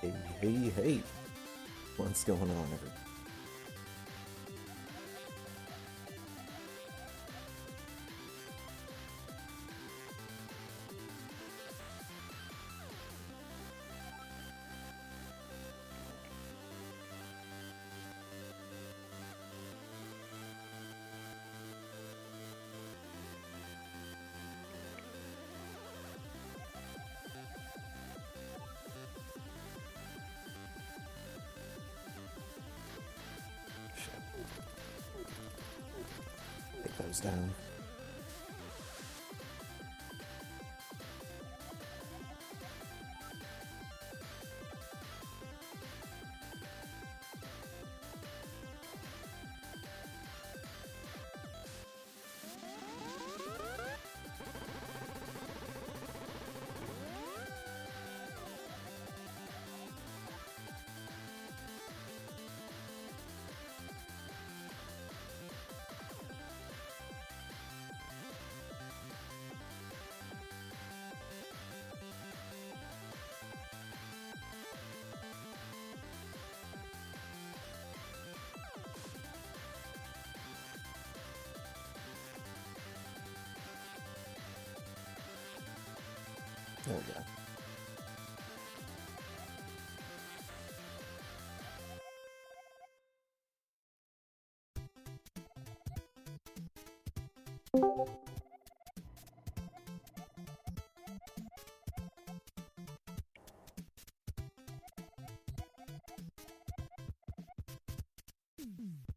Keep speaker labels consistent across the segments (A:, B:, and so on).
A: Hey, hey, hey. What's going on, everybody? Down. そうだうん。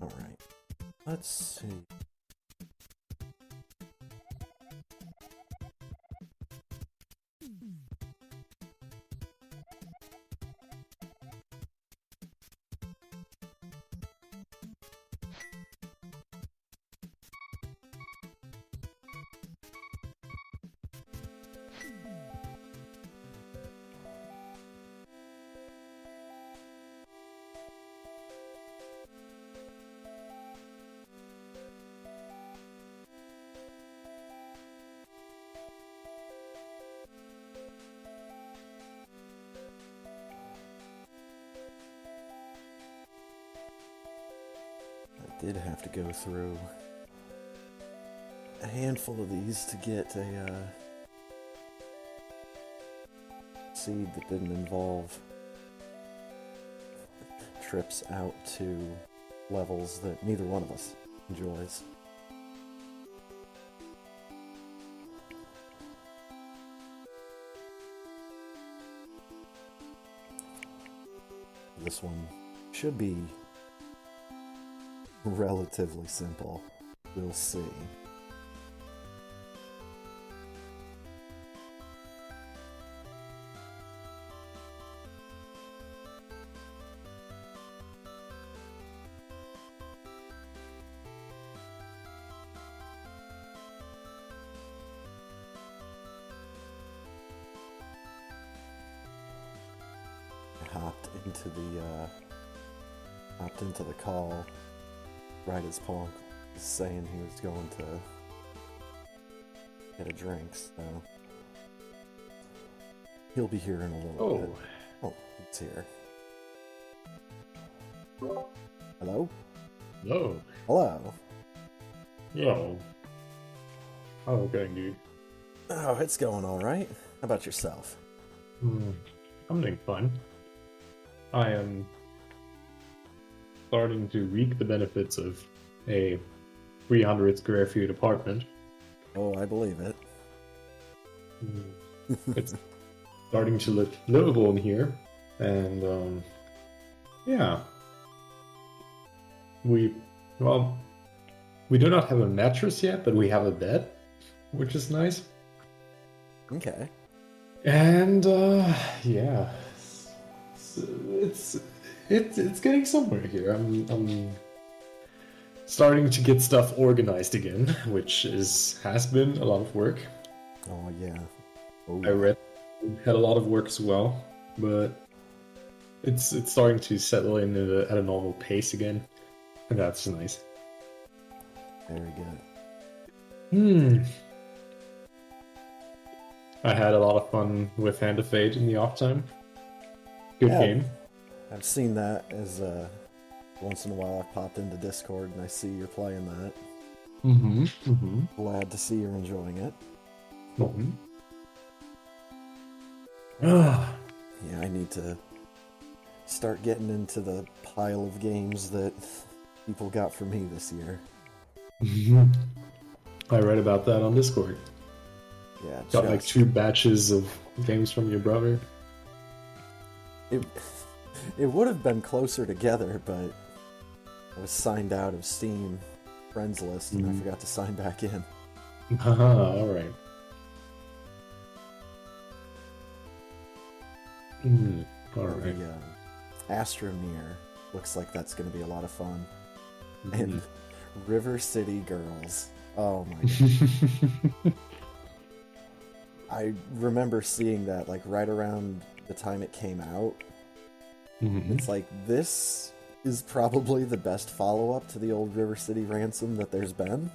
A: Right. Let's see. Did have to go through a handful of these to get a uh, seed that didn't involve trips out to levels that neither one of us enjoys. This one should be relatively simple. We'll see. Was going to get a drink, so he'll be here in a little bit.
B: Oh,
A: it's here. Hello?
B: hello.
A: Hello.
B: Yeah. How going, dude?
A: Oh, it's going all right. How about yourself?
B: Hmm. I'm doing fine. I am starting to reap the benefits of a 300 square feet apartment.
A: Oh, I believe it.
B: Hmm. It's starting to look livable in here, and um, yeah, we well, we do not have a mattress yet, but we have a bed, which is nice.
A: Okay.
B: And uh, yeah, it's it's it's, it's getting somewhere here. I'm I'm starting to get stuff organized again, which is has been a lot of work.
A: Oh yeah. Oh,
B: I read had a lot of work as well, but it's it's starting to settle in at a, at a normal pace again, and that's nice.
A: very good.
B: Hmm. I had a lot of fun with Hand of Fate in the off time. Good
A: Yeah.
B: game.
A: I've seen that as uh, once in a while I've popped into Discord and I see you're playing that.
B: Mm-hmm. Mm-hmm.
A: Glad to see you're enjoying it.
B: Mm-hmm. Ah.
A: Yeah, I need to start getting into the pile of games that people got for me this year.
B: I read about that on Discord.
A: Yeah,
B: Got like two batches of games from your brother.
A: It, it would have been closer together, but I was signed out of Steam friends list and I
B: Mhm.
A: forgot to sign back in.
B: Alright. Hmm, alright.
A: The uh, looks like that's going to be a lot of fun.
B: Mm-hmm.
A: And River City Girls. Oh my god. I remember seeing that like right around the time it came out.
B: Mhm.
A: It's like this is probably the best follow-up to the old River City Ransom that there's been.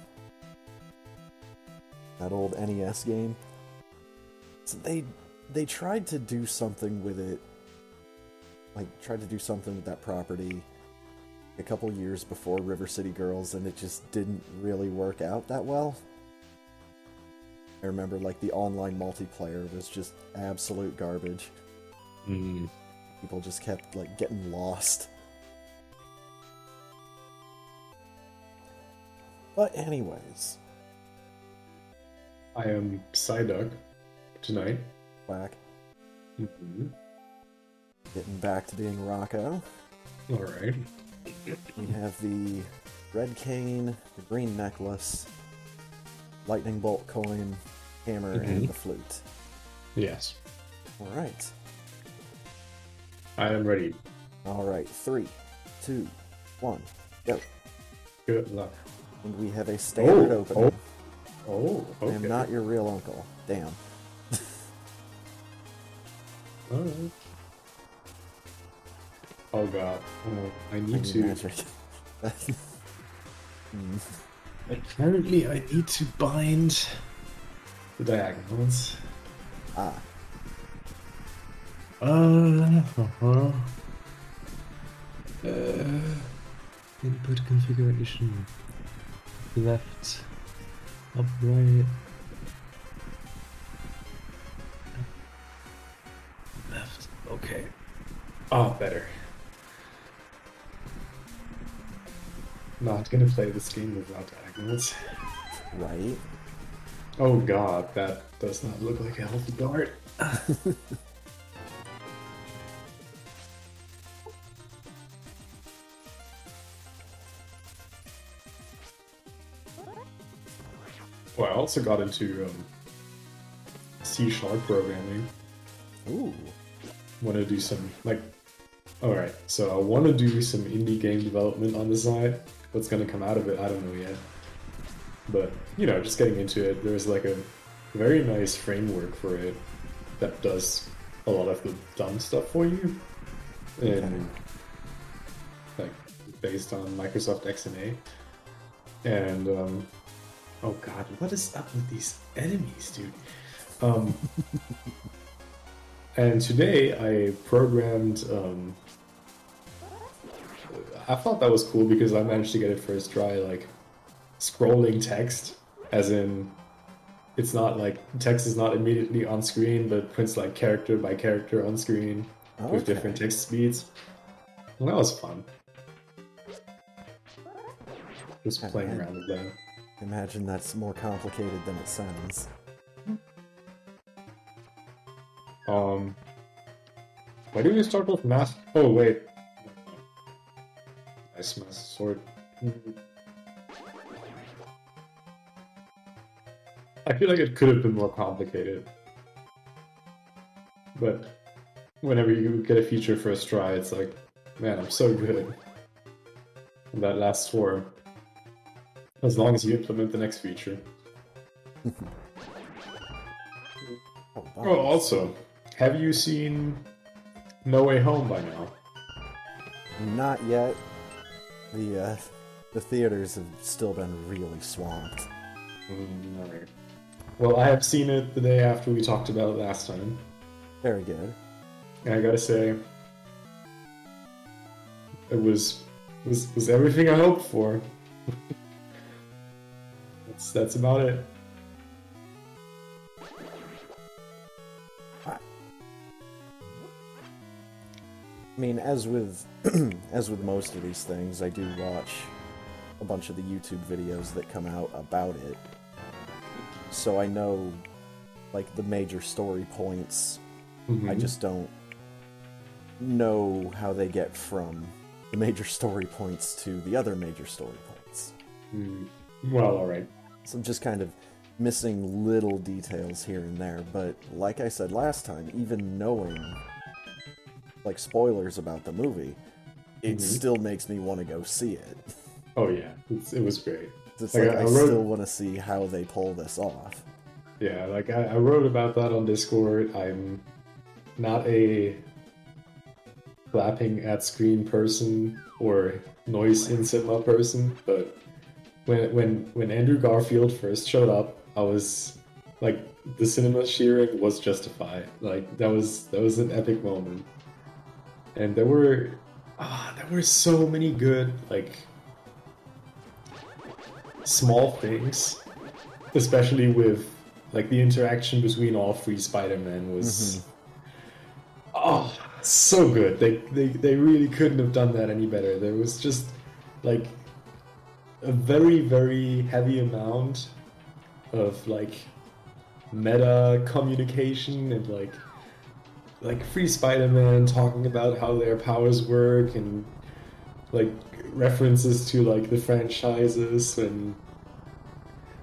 A: That old NES game. So they they tried to do something with it. Like tried to do something with that property a couple years before River City Girls and it just didn't really work out that well. I remember like the online multiplayer was just absolute garbage.
B: Mm.
A: People just kept like getting lost. But anyways,
B: I am Psyduck tonight.
A: whack.
B: Mhm.
A: Getting back to being Rocko.
B: Alright.
A: We have the red cane, the green necklace, lightning bolt coin, hammer,
B: Mhm.
A: and the flute.
B: Yes.
A: Alright.
B: I am ready.
A: Alright, three, two, one, go.
B: Good luck.
A: And we have a standard
B: Oh,
A: opening.
B: Oh,
A: I
B: okay.
A: am not your real uncle. Damn.
B: Alright. Oh god. Oh, I
A: I
B: need
A: need
B: to.
A: magic. Hmm.
B: Apparently, I need to bind the diagonals.
A: Ah,
B: Uh, uh-huh. Uh, input configuration. Left, up, right. Left, okay. Oh, better. Not gonna play this game without diagonals.
A: right.
B: Oh god, that does not look like a healthy dart. well, I also got into um, C sharp programming.
A: Ooh.
B: Want to do some like, all right. So I want to do some indie game development on the side. What's gonna come out of it, I don't know yet. But you know, just getting into it, there's like a very nice framework for it that does a lot of the dumb stuff for you, and like based on Microsoft XNA. And um, oh god, what is up with these enemies, dude? Um, and today I programmed. Um, I thought that was cool because I managed to get it first try, like scrolling text, as in it's not like text is not immediately on screen, but prints like character by character on screen with different text speeds. And that was fun. Just playing around with that.
A: Imagine that's more complicated than it sounds.
B: Um, why do we start with mass? Oh wait, nice mass sword. I feel like it could have been more complicated, but whenever you get a feature first try, it's like, man, I'm so good. And that last for as long as you implement the next feature.
A: Oh,
B: Oh, also, have you seen No Way Home by now?
A: Not yet. The uh, the theaters have still been really swamped.
B: Mm, alright. Well, I have seen it the day after we talked about it last time.
A: Very good.
B: And I gotta say, it was was was everything I hoped for. that's that's about it.
A: I mean, as with as with most of these things, I do watch a bunch of the YouTube videos that come out about it. So I know like the major story points. I
B: Mhm.
A: just don't know how they get from the major story points to the other major story points.
B: Mm, well, all right.
A: So I'm just kind of missing little details here and there, but like I said last time, even knowing like spoilers about the movie, it
B: Mhm.
A: still makes me want to go see it.
B: Oh yeah, it's, it was great.
A: It's
B: Like,
A: like
B: I-
A: I,
B: I wrote-
A: still want to see how they pull this off.
B: Yeah, like I, I wrote about that on Discord. I'm not a clapping at screen person or noise in cinema person, but when when when Andrew Garfield first showed up, I was like the cinema cheering was justified. Like that was that was an epic moment. And there were ah there were so many good like small things especially with like the interaction between all three Spider-Man was oh so good. They, they they really couldn't have done that any better. There was just like a very very heavy amount of like meta communication and like like free Spider-Man talking about how their powers work and like references to like the franchises and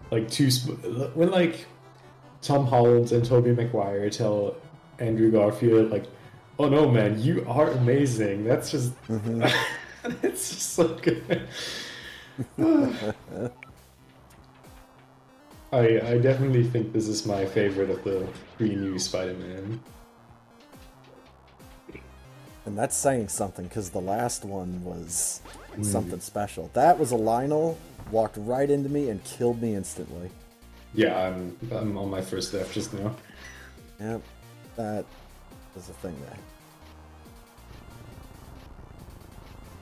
B: like two sp- when like Tom Holland and Tobey Maguire tell Andrew Garfield like, "Oh no, man, you are amazing." That's just
A: hmm
B: it's just so good. I I definitely think this is my favorite of the three new Spider-Man.
A: And that's saying something because the last one was
B: Mm.
A: something special. That was a Lynel, walked right into me and killed me instantly.
B: Yeah, I'm I'm on my first death just now.
A: Yep, that was a thing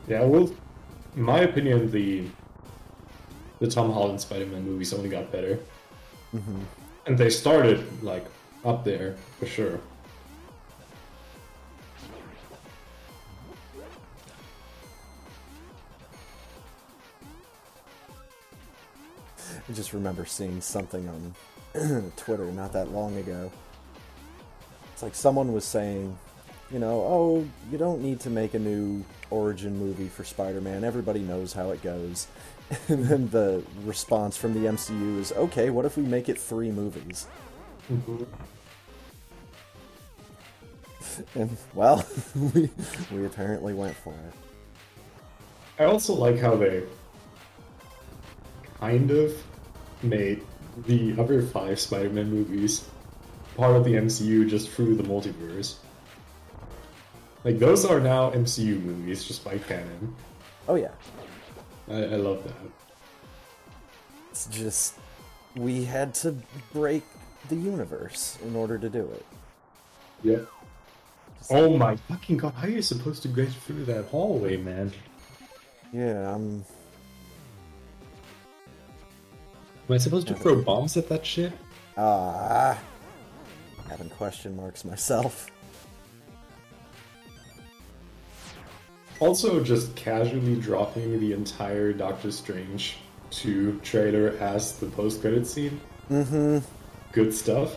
A: there.
B: Yeah, well, in my opinion, the the Tom Holland Spider-Man movies only got better,
A: hmm
B: and they started like up there for sure.
A: I just remember seeing something on Twitter not that long ago. It's like someone was saying, you know, oh, you don't need to make a new origin movie for Spider Man. Everybody knows how it goes. And then the response from the MCU is, okay, what if we make it three movies? Mm-hmm. And, well, we, we apparently went for it.
B: I also like how they kind of made the other five Spider-Man movies part of the MCU just through the multiverse. Like those are now MCU movies just by canon.
A: Oh, yeah.
B: I, I love that.
A: It's just, we had to break the universe in order to do it.
B: Yeah. Oh my fucking god! How are you supposed to get through that hallway, man?
A: Yeah, I'm.
B: Am I supposed to throw bombs at that shit?
A: Ah. Having question marks myself.
B: Also, just casually dropping the entire Doctor Strange 2 trailer as the post-credit scene.
A: Mm-hmm.
B: Good stuff.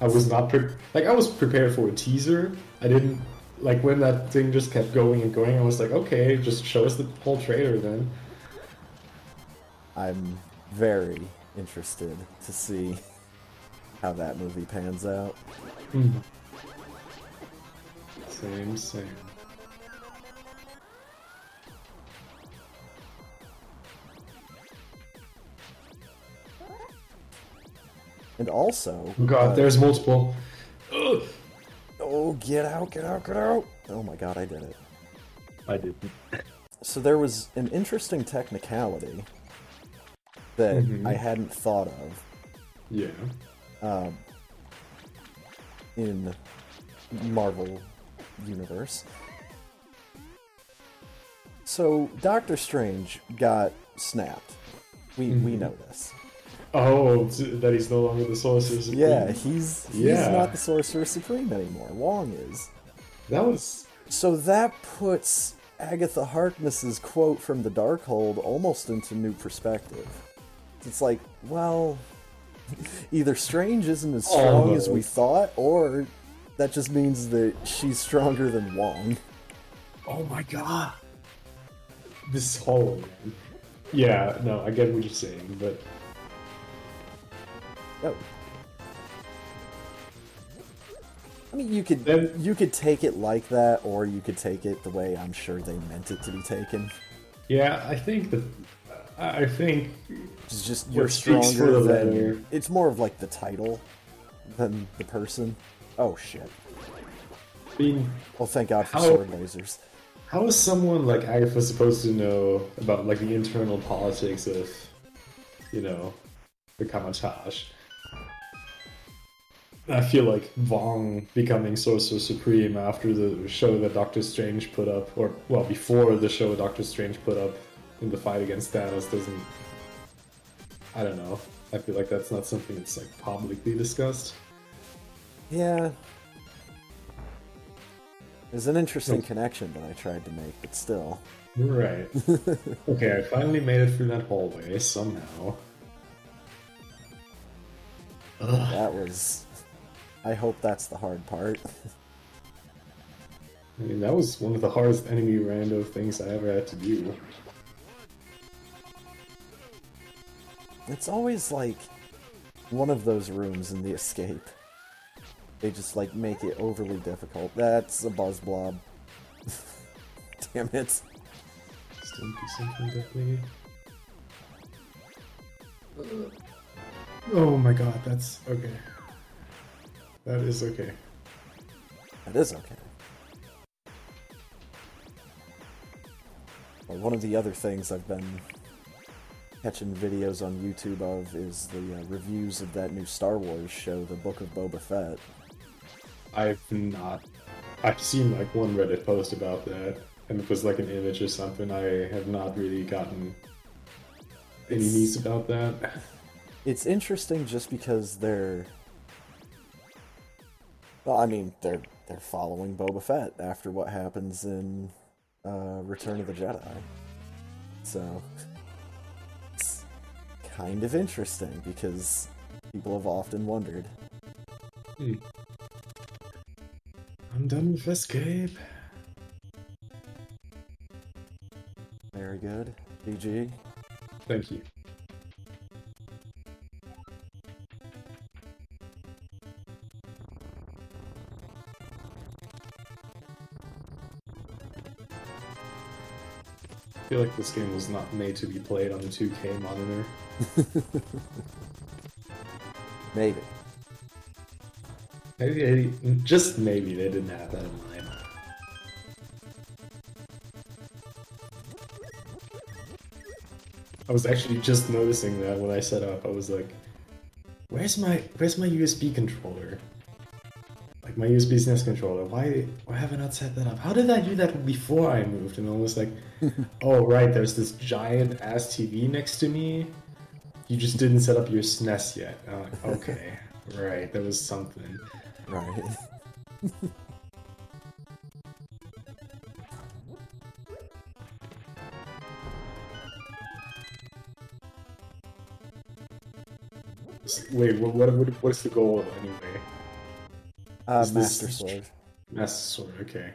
B: I was not pre- like I was prepared for a teaser. I didn't like when that thing just kept going and going. I was like, okay, just show us the whole trailer then.
A: I'm very interested to see how that movie pans out.
B: Same, same.
A: And also,
B: God,
A: uh,
B: there's multiple.
A: Oh get out, get out, get out! Oh my god, I did it.
B: I didn't.
A: So there was an interesting technicality that
B: Mhm.
A: I hadn't thought of
B: Yeah.
A: um, in Marvel universe. So Doctor Strange got snapped. We we
B: Mhm.
A: know this.
B: Oh, that he's no longer the Sorcerer Supreme.
A: Yeah, he's he's
B: Yeah.
A: not the Sorcerer Supreme anymore. Wong is.
B: That was.
A: So that puts Agatha Harkness's quote from the Darkhold almost into new perspective. It's like, well, either Strange isn't as oh, strong as we thought, or that just means that she's stronger than Wong.
B: Oh my god. This whole. Man. Yeah, no, I get what you're saying, but.
A: Oh. I mean, you could
B: Then-
A: you could take it like that, or you could take it the way I'm sure they meant it to be taken.
B: Yeah, I think that. I think.
A: It's just you're stronger than.
B: letter.
A: It's more of like the title than the person. Oh shit!
B: I mean,
A: Well, thank God for
B: How-
A: sword lasers.
B: how is someone like Agatha supposed to know about like the internal politics of, you know, the Kamar-Taj? I feel like Wong becoming Sorcerer Supreme after the show that Doctor Strange put up, or well, before the show Doctor Strange put up in the fight against Thanos doesn't. I don't know. I feel like that's not something that's like publicly discussed.
A: Yeah. There's an interesting
B: No.
A: connection that I tried to make, but still.
B: Right. okay, I finally made it through that hallway somehow. Ugh.
A: That was. I hope that's the hard part.
B: I mean, that was one of the hardest enemy rando things I ever had to do.
A: It's always like one of those rooms in the escape. They just like make it overly difficult. That's a buzz blob. Damn it.
B: Still do something definitely. Uh, oh my god, that's okay. That is okay.
A: That is okay. Well, one of the other things I've been catching videos on YouTube of is the uh, reviews of that new Star Wars show, The Book of Boba Fett.
B: I've not. I've seen like one Reddit post about that, and it was like an image or something. I have not really gotten any
A: It's-
B: news about that.
A: It's interesting just because they're well, I mean, they're they're following Boba Fett after what happens in uh, Return of the Jedi. So it's kind of interesting because people have often wondered.
B: I'm done with escape.
A: Very good. GG.
B: Thank you. Feel like this game was not made to be played on a 2K monitor.
A: Maybe.
B: Maybe, they- just maybe they didn't have that in mind. I was actually just noticing that when I set up. I was like, "Where's my Where's my USB controller? My USB SNES controller? Why Why have I not set that up? How did I do that before I moved?" And I was like, "Oh right, there's this giant ass TV next to me. You just didn't set up your SNES yet." I'm like, "Okay, right, there was something."
A: Right.
B: Wait, what, what, what what's the goal anyway?
A: Uh,
B: Is this-
A: Master Sword.
B: Master Sword, okay.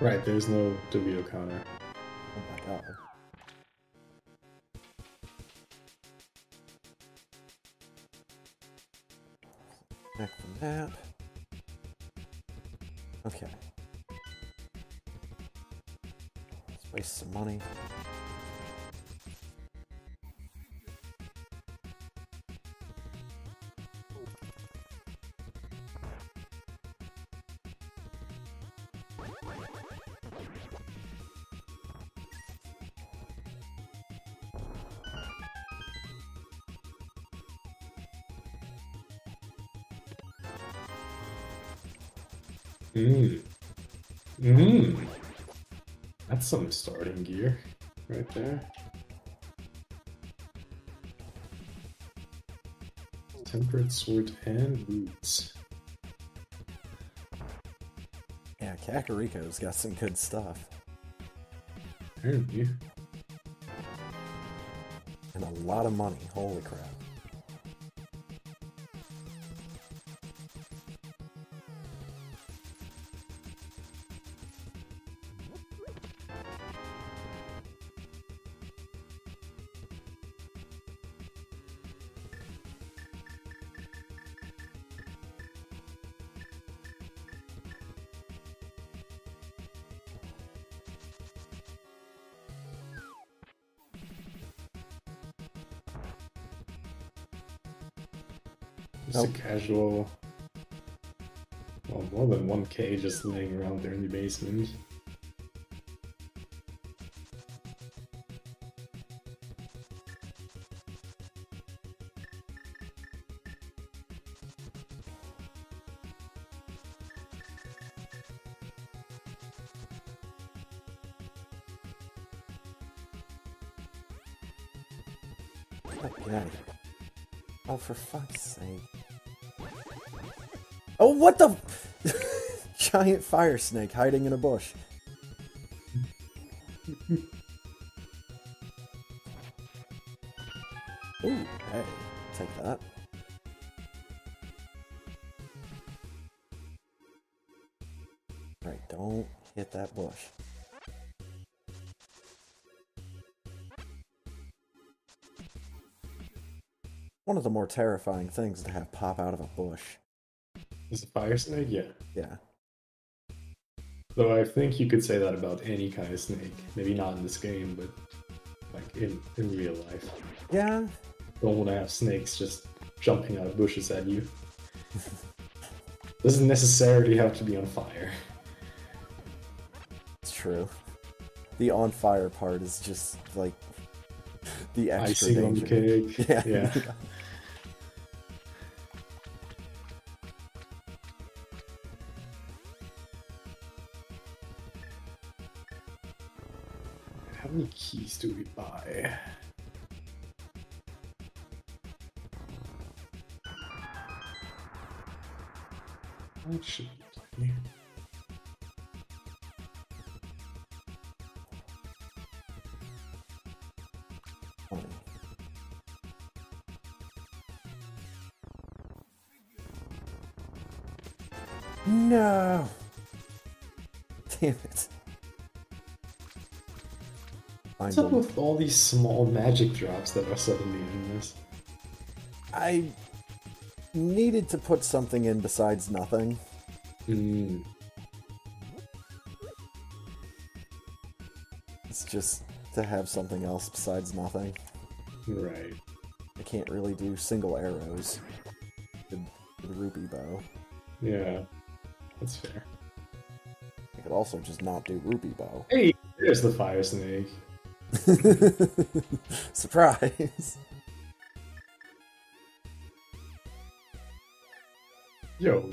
B: Right, there's no Dorito counter.
A: Oh my god. Back the map. Okay. Let's waste some money.
B: Some starting gear right there. Tempered sword and boots.
A: Yeah, Kakariko's got some good stuff.
B: Apparently.
A: And a lot of money. Holy crap.
B: Casual. Well, more than 1k just laying around there in the basement.
A: Oh. Oh, for fuck's sake. What the? Giant fire snake hiding in a bush. Ooh, hey, take that. Right, don't hit that bush. One of the more terrifying things to have pop out of a bush.
B: Is a fire snake? Yeah.
A: Yeah.
B: Though I think you could say that about any kind of snake. Maybe not in this game, but like in, in real life.
A: Yeah,
B: Don't want to have snakes just jumping out of bushes at you. Doesn't necessarily have to be on fire.
A: it's true. The on fire part is just like the extra
B: Icing on the cake.
A: Yeah.
B: yeah. keys What's up with all these small magic drops that are suddenly in this?
A: I needed to put something in besides nothing.
B: Mm,
A: It's just to have something else besides nothing.
B: right.
A: I can't really do single arrows with, with rupee bow.
B: Yeah. That's fair.
A: I could also just not do rupee bow.
B: Hey, there's the fire snake.
A: Surprise!
B: Yo.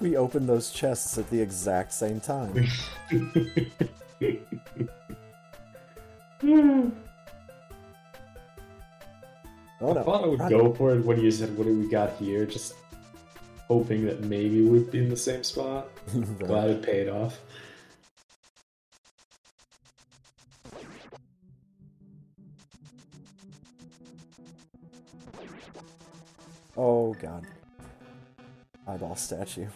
A: Think we opened those chests at the exact same time. oh
B: I thought I would
A: Run.
B: go for it when you said, "What do we got here?" Just hoping that maybe we'd be in the same spot.
A: Right.
B: Glad it paid off.
A: Oh god. Eyeball statue.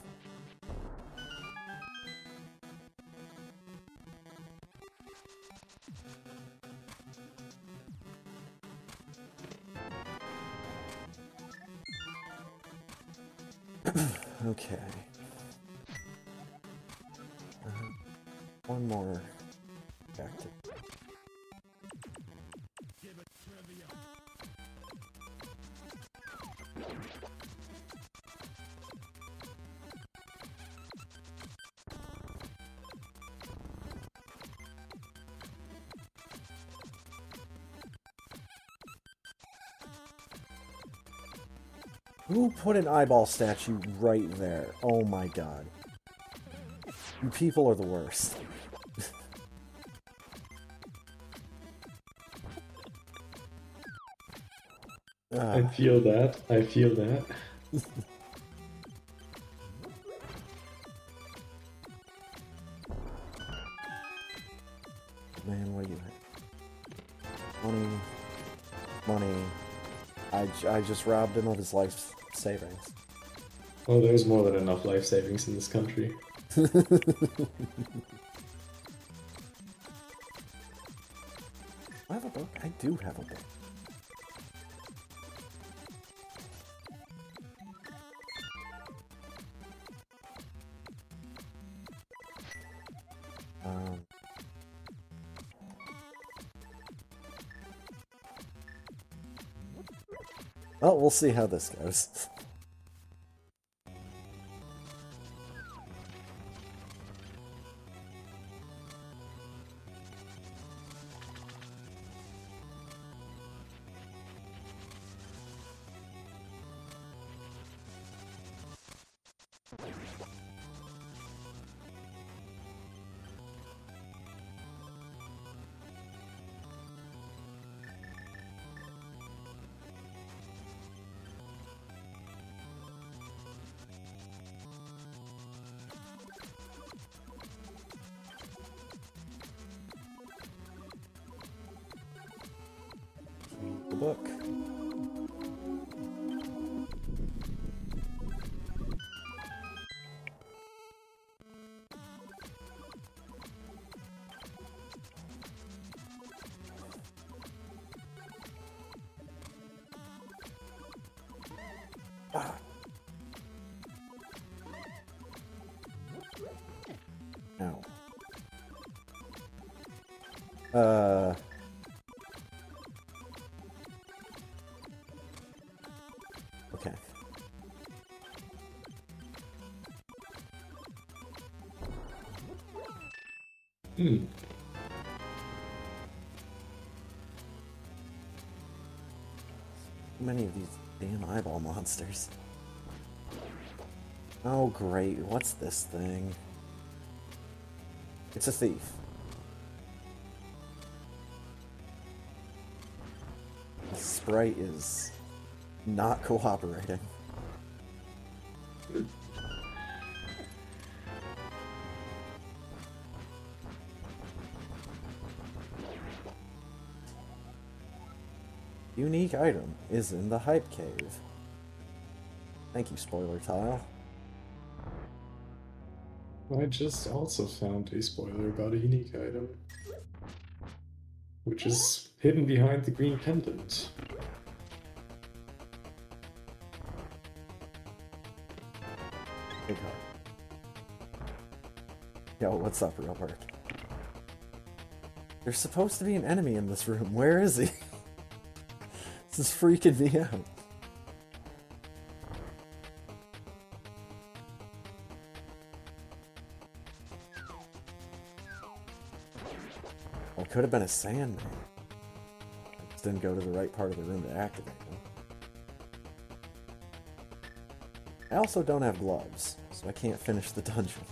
A: Put an eyeball statue right there? Oh my god. You people are the worst.
B: I
A: Ah,
B: feel that. I feel that.
A: man, what are you at? Money. Money. I just robbed him of his life savings.
B: Oh, there's more than enough life savings in this country.
A: I have a book? I do have a book. See how this goes.
B: Hmm.
A: Many of these damn eyeball monsters. Oh great, what's this thing? It's a thief. The sprite is not cooperating. Unique item is in the hype cave. Thank you, spoiler tile.
B: I just also found a spoiler about a unique item, which is hidden behind the green pendant.
A: Big hug. Yo, what's up, Robert? There's supposed to be an enemy in this room. Where is he? this is freaking me out. Well, it could have been a Sandman. I just didn't go to the right part of the room to activate him. I also don't have gloves, so I can't finish the dungeon.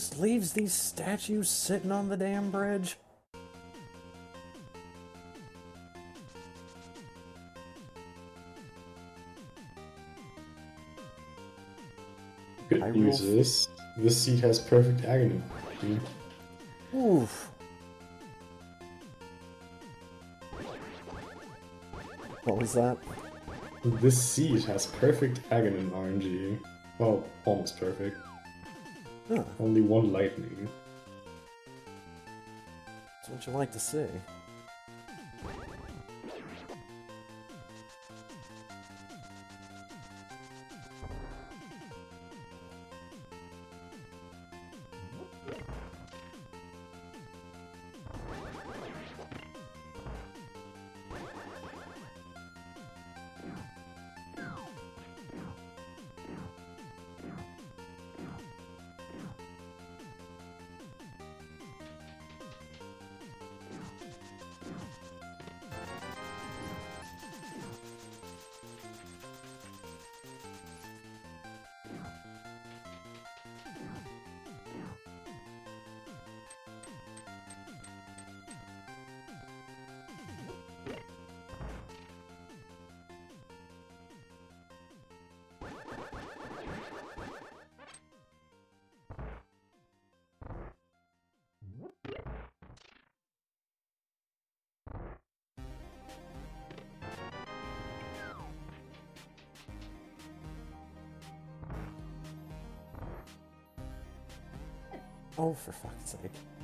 A: Just leaves these statues sitting on the damn bridge?
B: Good
A: I
B: news is this seat has perfect agony. dude.
A: Oof. What was that?
B: This seat has perfect agony RNG. Well, almost perfect.
A: Huh,
B: Only one lightning.
A: that's what you like to see. Oh, for fuck's sake.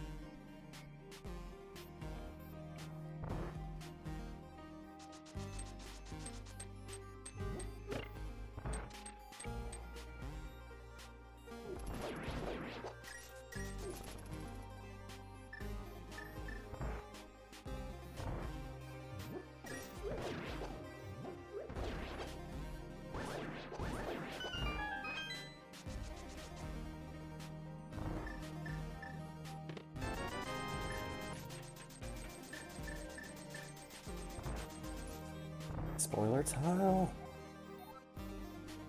A: Tile.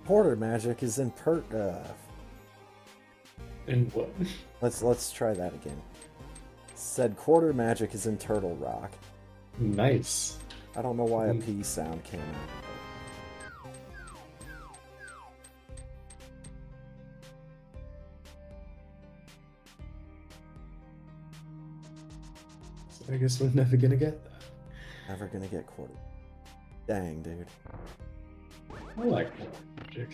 A: quarter magic is in per. Uh,
B: And what?
A: let's let's try that again. Said quarter magic is in Turtle Rock.
B: nice.
A: I don't know why a
B: Hmm.
A: Sound came out.
B: I guess we're never gonna get that.
A: Never gonna get quarter. Dang, dude.
B: I like magic.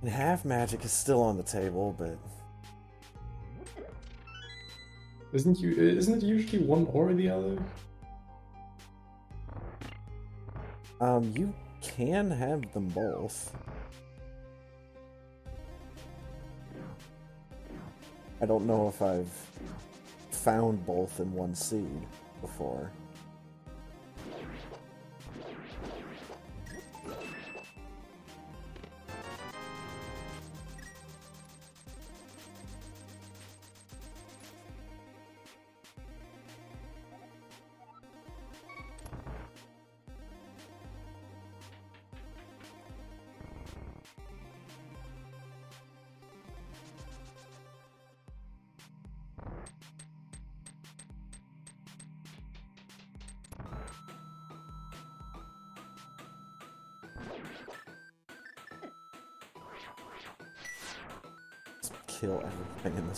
A: And half magic is still on the table, but
B: Isn't you? Isn't it usually one or the other?
A: um, you can have them both. I don't know if I've found both in one seed before.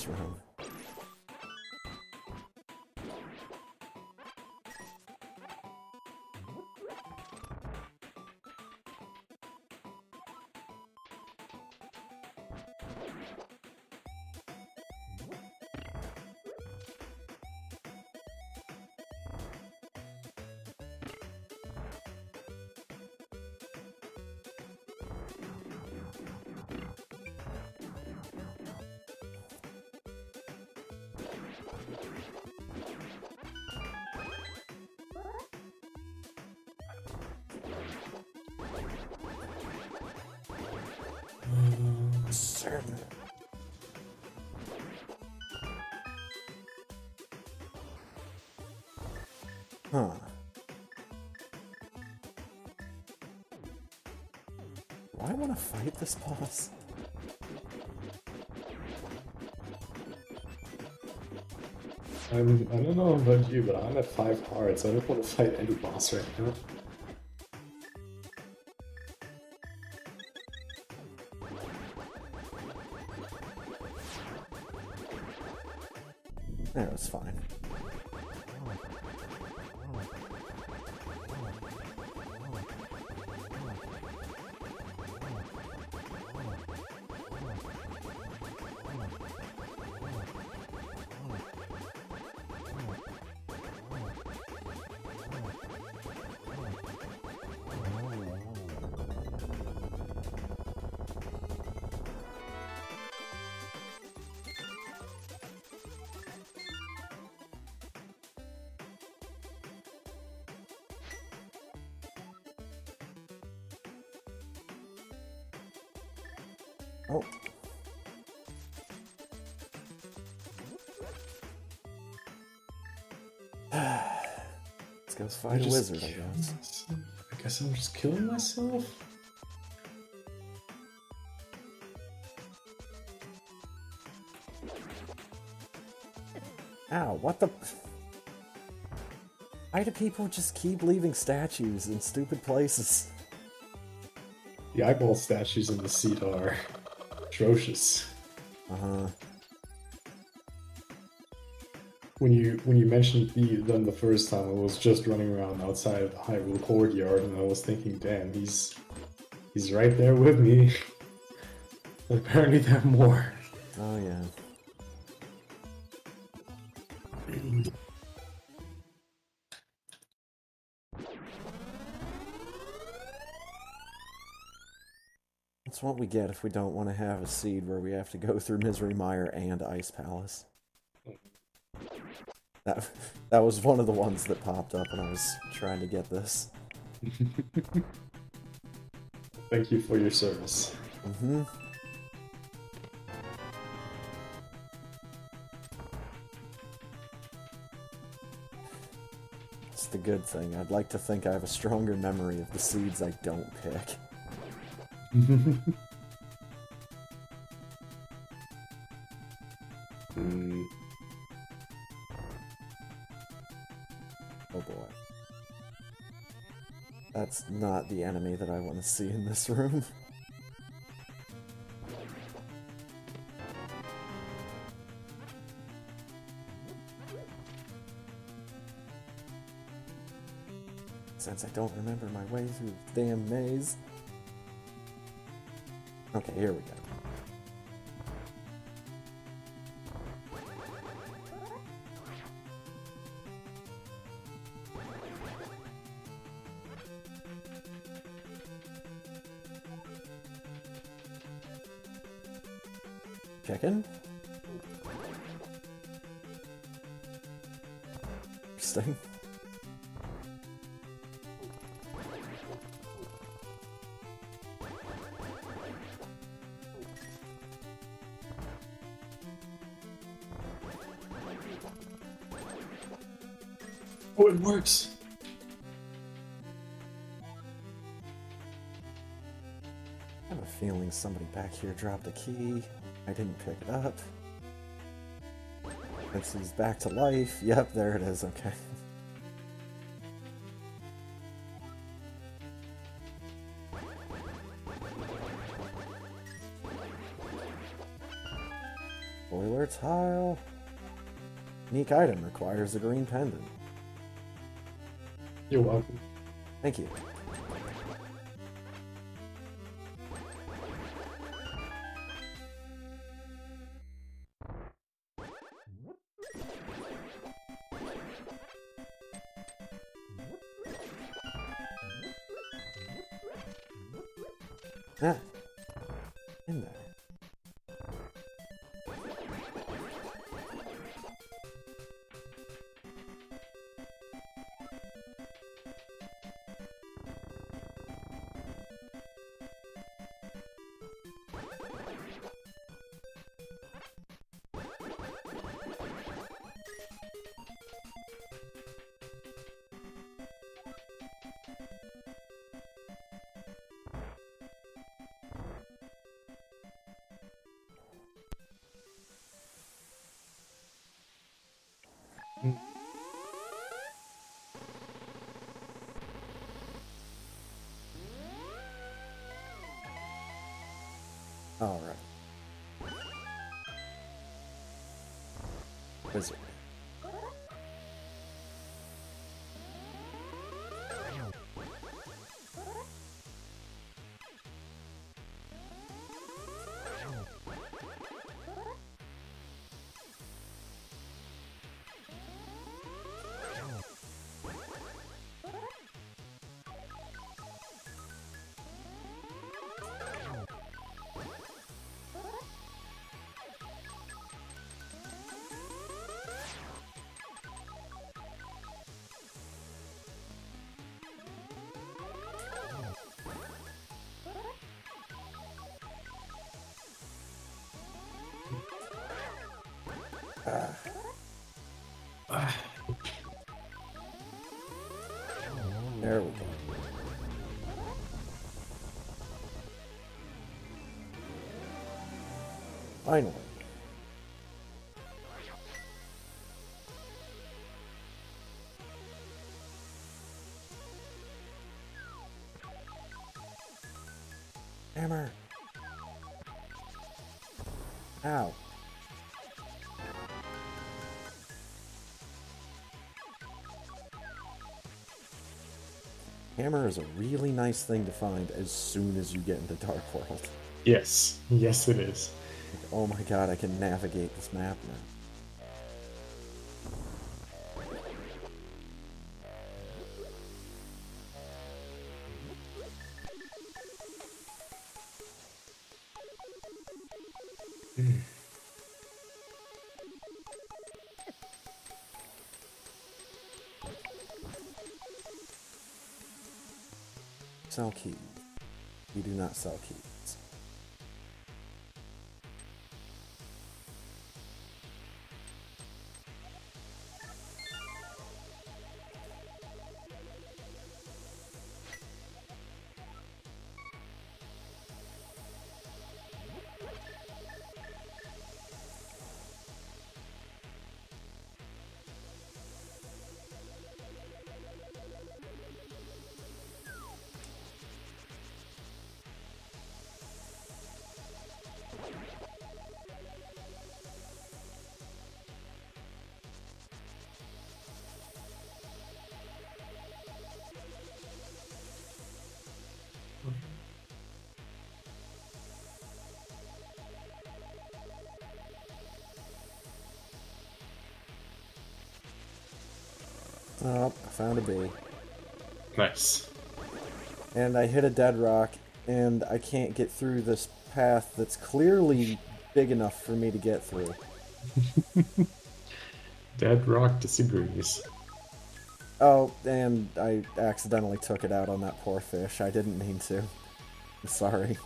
A: this road. you room. closer. Huh. Do I want to fight this boss?
B: I'm, I don't know about you, but I'm at five hearts. I don't want to fight any boss right now.
A: Fight a wizard, I guess.
B: I guess I'm just killing myself.
A: Ow, what the... Why do people just keep leaving statues in stupid places?
B: The eyeball statues in the seat are atrocious.
A: Uh-huh.
B: When you when you mentioned the, them the first time, I was just running around outside of the Hyrule courtyard, and I was thinking, "Damn, he's he's right there with me." But apparently, there are more.
A: Oh, yeah. That's what we get if we don't want to have a seed where we have to go through Misery Mire and Ice Palace. That, was one of the ones that popped up when I was trying to get this.
B: Thank you for your service.
A: Mm-hmm. It's the good thing. I'd like to think I have a stronger memory of the seeds I don't pick. not the enemy that I want to see in this room. Since I don't remember my way through the damn maze. Okay, here we go. Chicken? Interesting.
B: Oh, it works.
A: I have a feeling somebody back here dropped a key. I didn't pick it up. This is back to life. Yep, there it is. Okay. Boiler tile. Unique item requires a green pendant.
B: You're welcome.
A: Thank you. There we go. Finally. Hammer. Ow. Hammer is a really nice thing to find as soon as you get into Dark World.
B: Yes, yes, it is.
A: Like, oh my god, I can navigate this map now. Sell keys. Oh, I found a bee.
B: Nice.
A: And I hit a dead rock, and I can't get through this path that's clearly big enough for me to get through.
B: Dead Rock disagrees.
A: Oh, and I accidentally took it out on that poor fish. I didn't mean to. I'm sorry.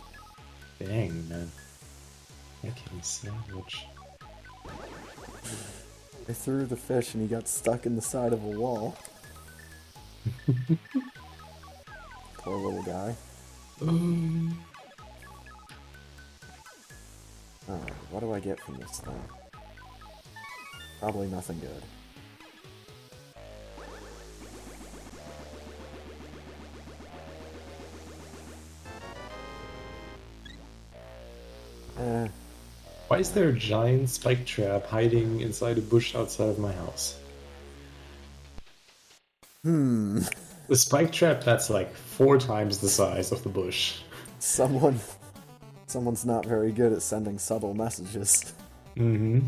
B: Dang, man. Okay, sandwich.
A: I threw the fish and he got stuck in the side of a wall. Poor little guy. Alright, what do I get from this thing? Probably nothing good. Eh,
B: why is there a giant spike trap hiding inside a bush outside of my house?
A: hmm.
B: The spike trap that's like four times the size of the bush.
A: Someone. Someone's not very good at sending subtle messages.
B: Mm-hmm.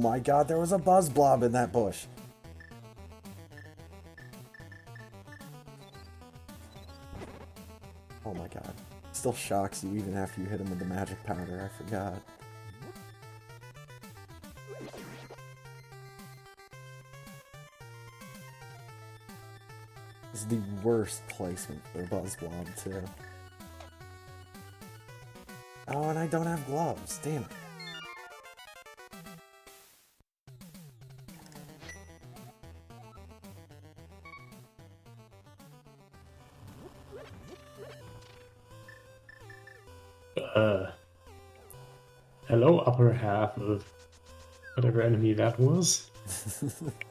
A: My god, there was a buzz blob in that bush. Oh my god. still shocks you even after you hit him with the magic powder, I forgot. This is the worst placement for Buzz Blob, too. Oh, and I don't have gloves, damn it.
B: Half of whatever enemy that was.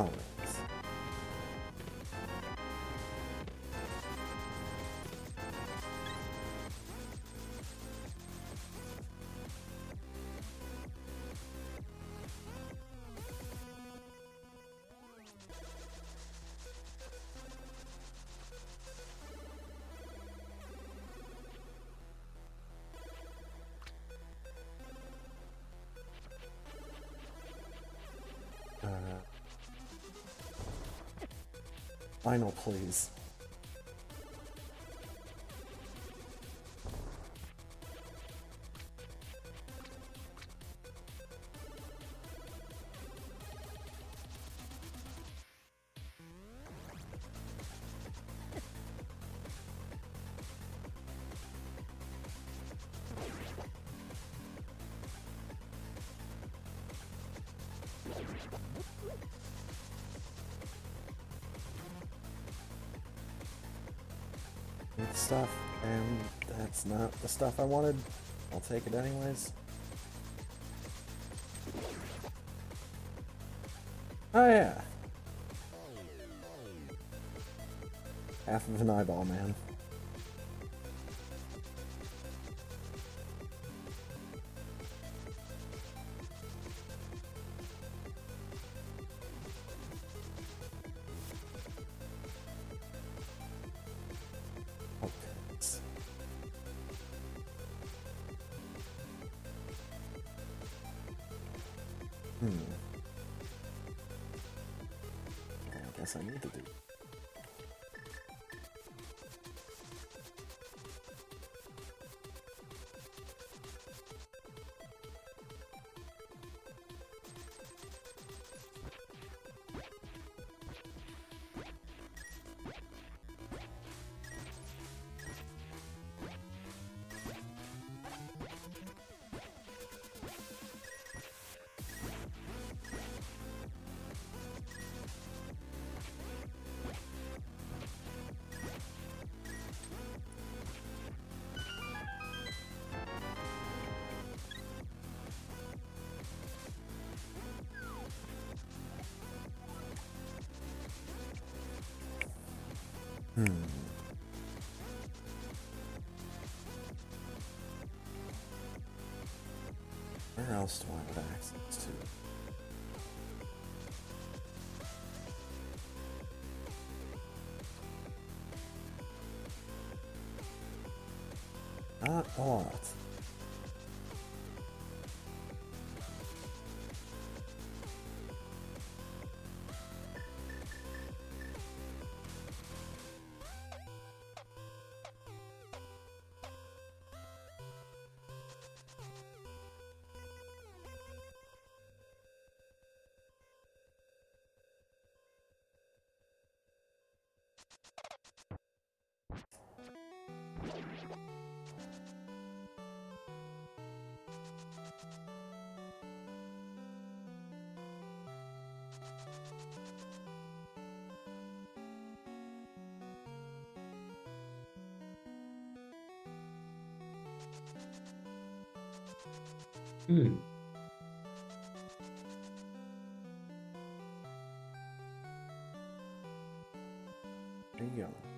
A: Always. Final, please. Not the stuff I wanted. I'll take it anyways. Oh yeah. Half of an eyeball, man. I Hmm. Where else do I have access to? Not a.
B: 嗯
A: イヤ。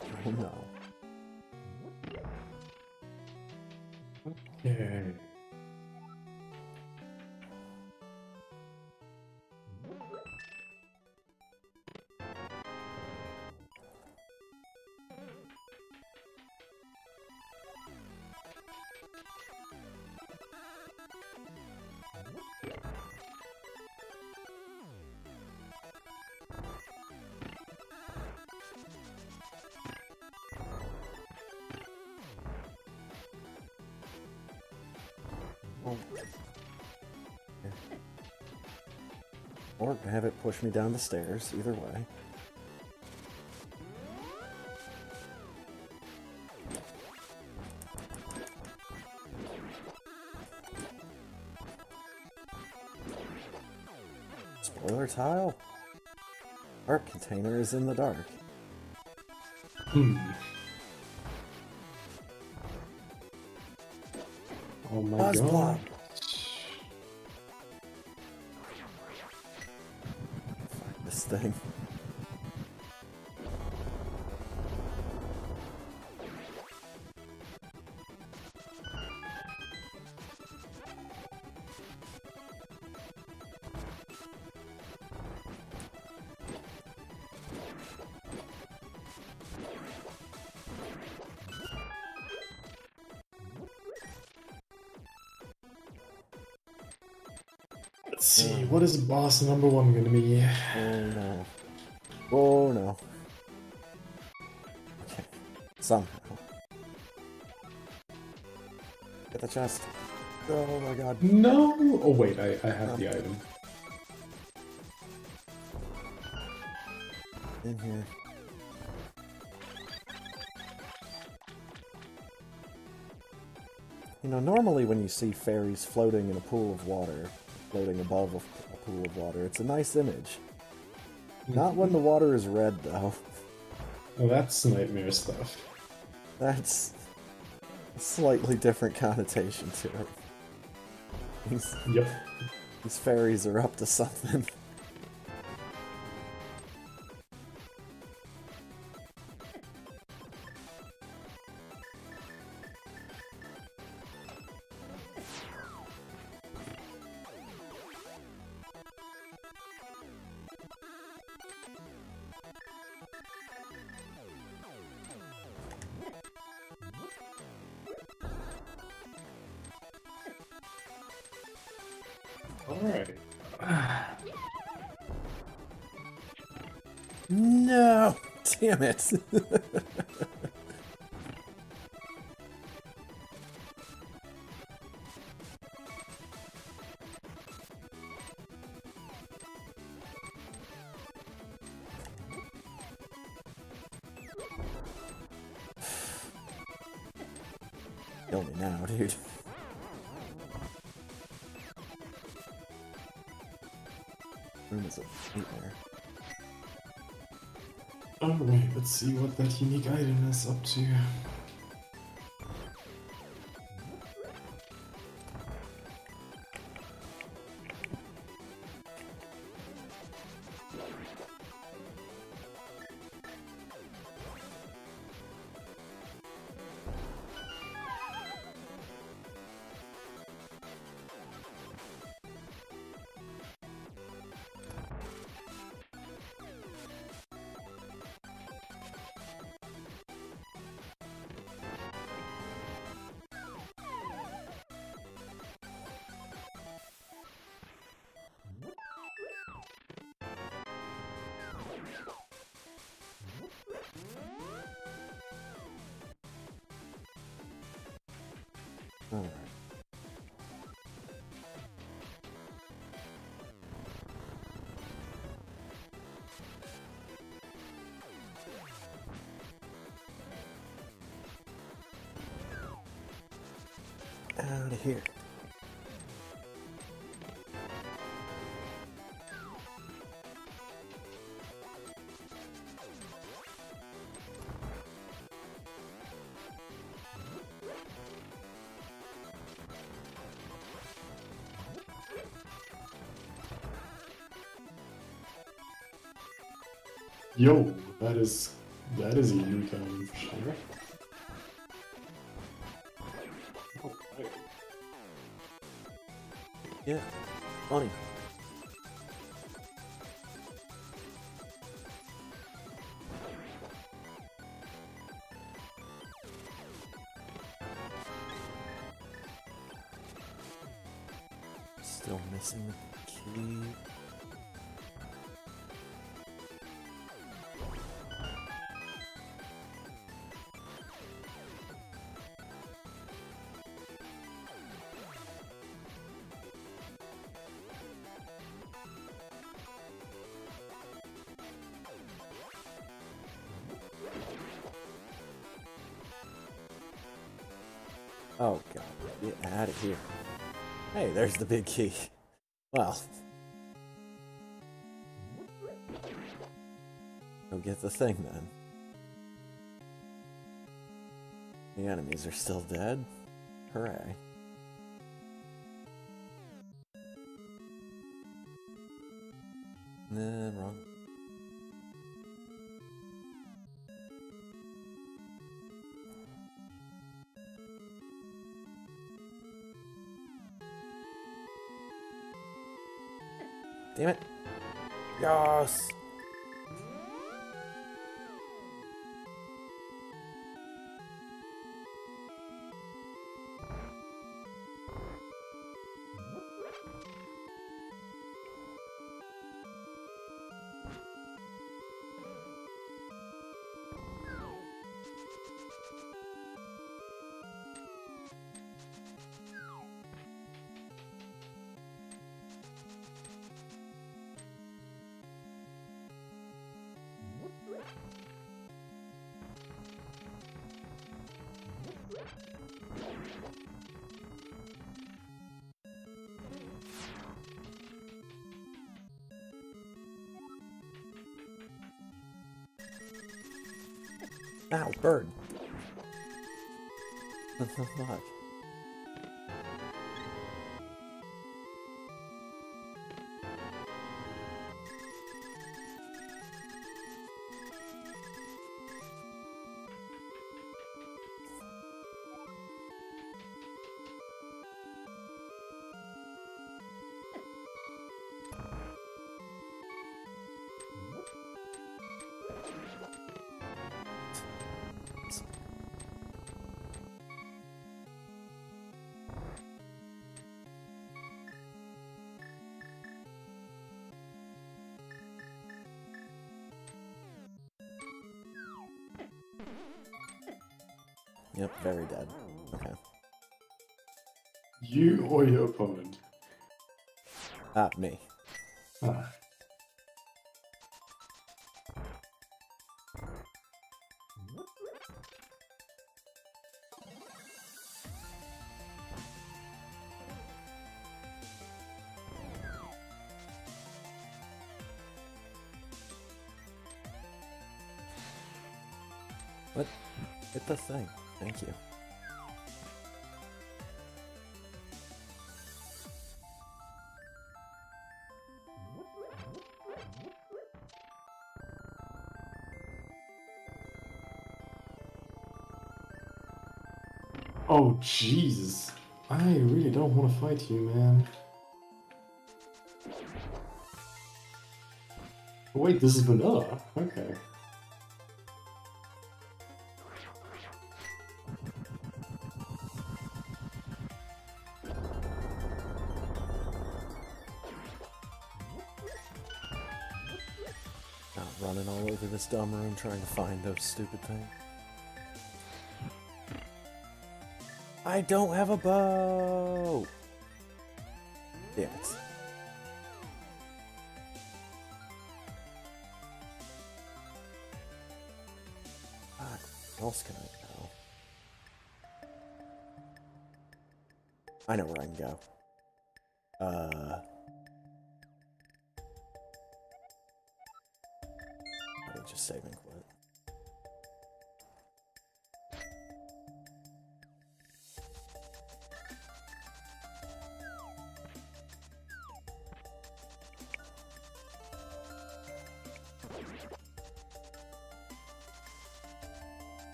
A: Go. Oh no.
B: Yeah.
A: Or have it push me down the stairs, either way. Spoiler tile? Art container is in the dark.
B: Hmm. my
A: Buzz
B: god.
A: block. This thing.
B: Is boss number one gonna be?
A: Oh no. Oh no. Okay. Somehow. Get the chest. Oh my god.
B: No! Oh wait, I, I have the oh. item.
A: In here. You know, normally when you see fairies floating in a pool of water, floating above a, a pool of water, it's a nice image. Hmm. Not when the water is red, though.
B: Oh, that's nightmare stuff.
A: That's a slightly different connotation to it. These,
B: Yep.
A: these fairies are up to something. Damn
B: see what that unique item is up to.
A: Out of here.
B: Yo, that is that is a Yukon for sure.
A: Yeah, funny. Here. Hey, there's the big key. Well. Go get the thing then. The enemies are still dead. Hooray. Damn it. Yes. Ow, bird. What the fuck?
B: You or your opponent?
A: Ah, me. What? Hit the thing. Thank you.
B: Oh Jesus! I really don't want to fight you, man. Oh, wait, this is vanilla. Okay.
A: Not running all over this dumb room trying to find those stupid things. I don't have a bow! Damn it. Fuck, where else can I go? I know where I can go. Uh. Me just save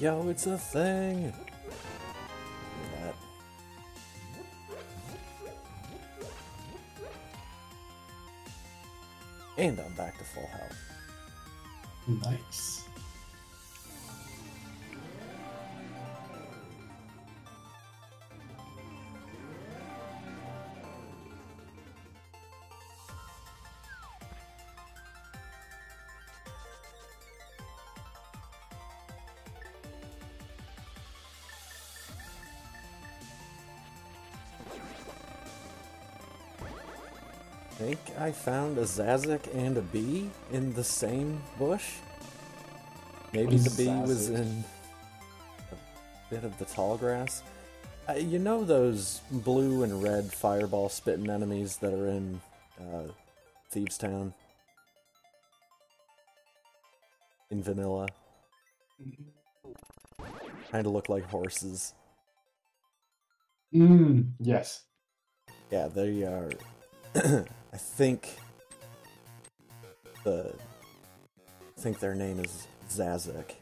A: Yo, it's a thing! And I'm back to full health.
B: Nice.
A: Think I found a Zazik and a bee in the same bush. Maybe the bee was in a bit of the tall grass. Uh, you know those blue and red fireball spitting enemies that are in uh, Thieves Town? In vanilla? Kind of look like horses.
B: Mm, yes.
A: Yeah, they are. I think the. I think their name is Zazak.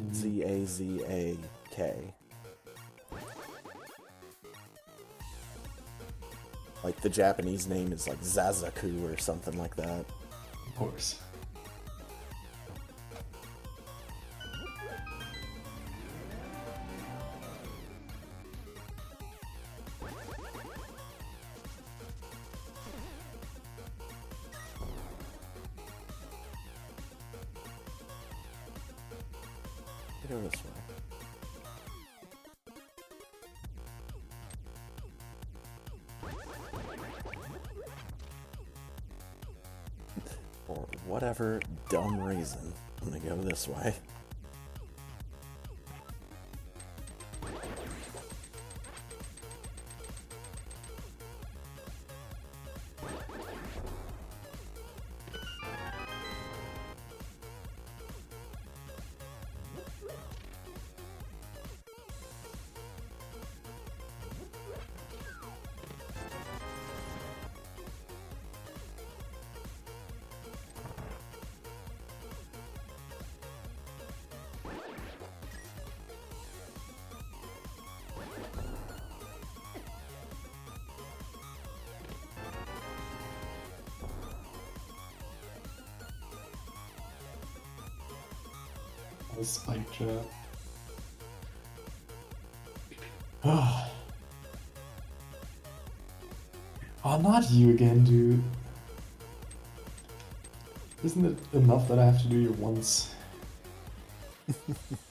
B: Mm,
A: Z A Z A K. Like the Japanese name is like Zazaku or something like that.
B: Of course.
A: This way.
B: Oh. oh, not you again, dude. Isn't it enough that I have to do you once?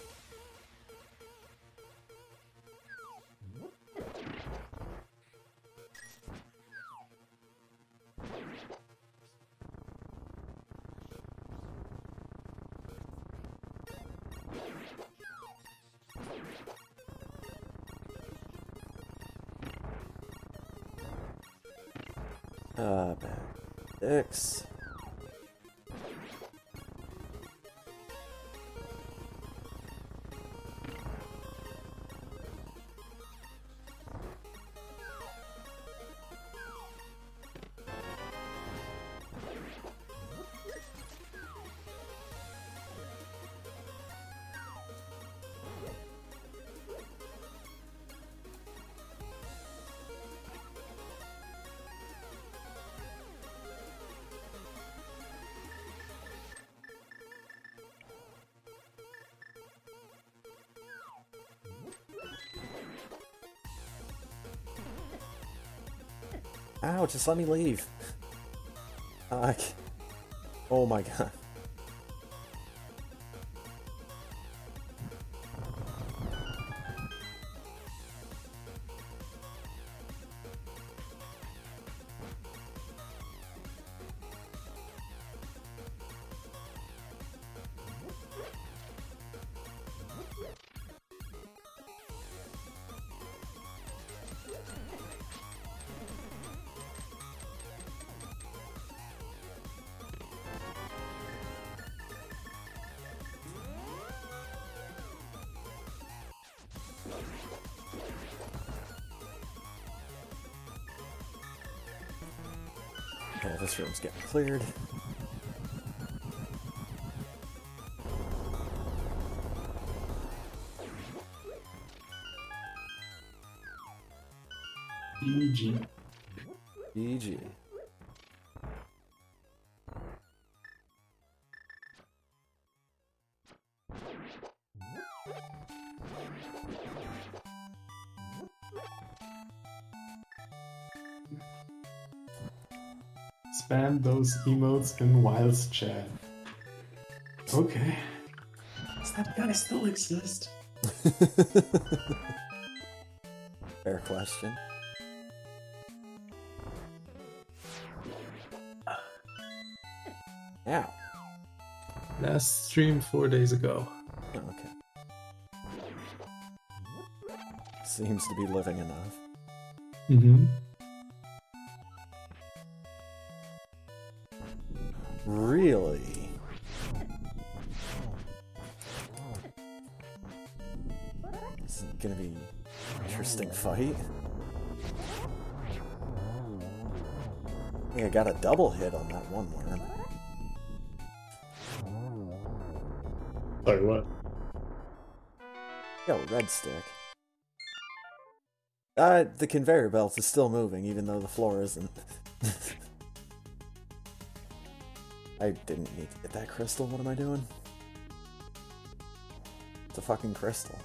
A: Ow, just let me leave. Uh, oh my god. Okay, this room's getting cleared.
B: GG.
A: GG.
B: Spam those emotes in Wild's chat. Okay. Does that guy still exist?
A: Fair question. Ow.
B: Last stream four days ago.
A: Oh, okay. Seems to be living enough.
B: Mm-hmm.
A: Got a double hit on that one worm.
B: Sorry, what?
A: Yo, red stick. Uh, the conveyor belt is still moving, even though the floor isn't. I didn't need to get that crystal. What am I doing? It's a fucking crystal.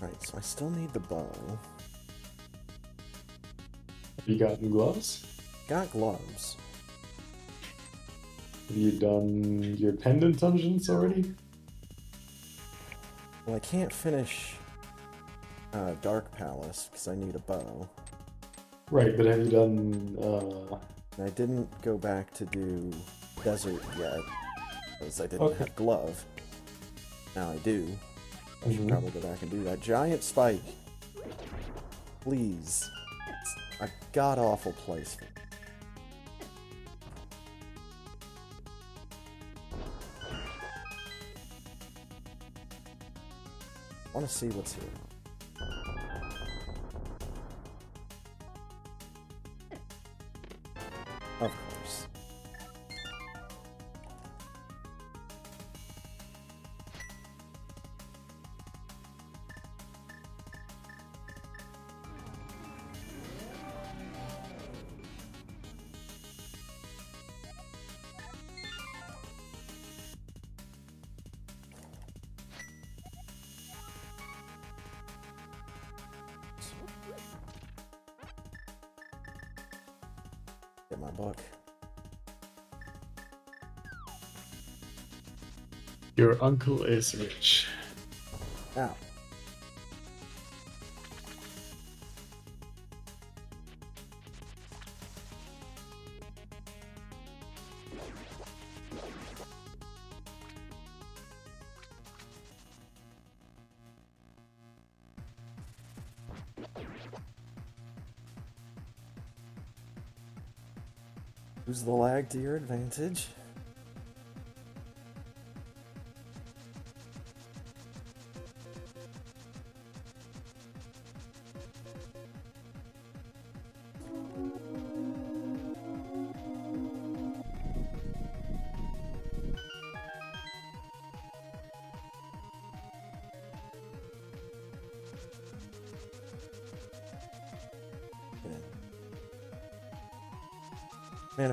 A: Right, so I still need the bow.
B: Have you gotten gloves?
A: Got gloves.
B: Have you done your pendant dungeons already?
A: Well, I can't finish uh, Dark Palace because I need a bow.
B: Right, but have you done uh
A: I didn't go back to do Desert yet because I didn't
B: Okay.
A: have glove. Now I do. I should
B: Mhm.
A: probably go back and do that. Giant spike. Please. It's a god awful place. For... I want to see what's here.
B: Your uncle is rich?
A: Ow. Use the lag to your advantage.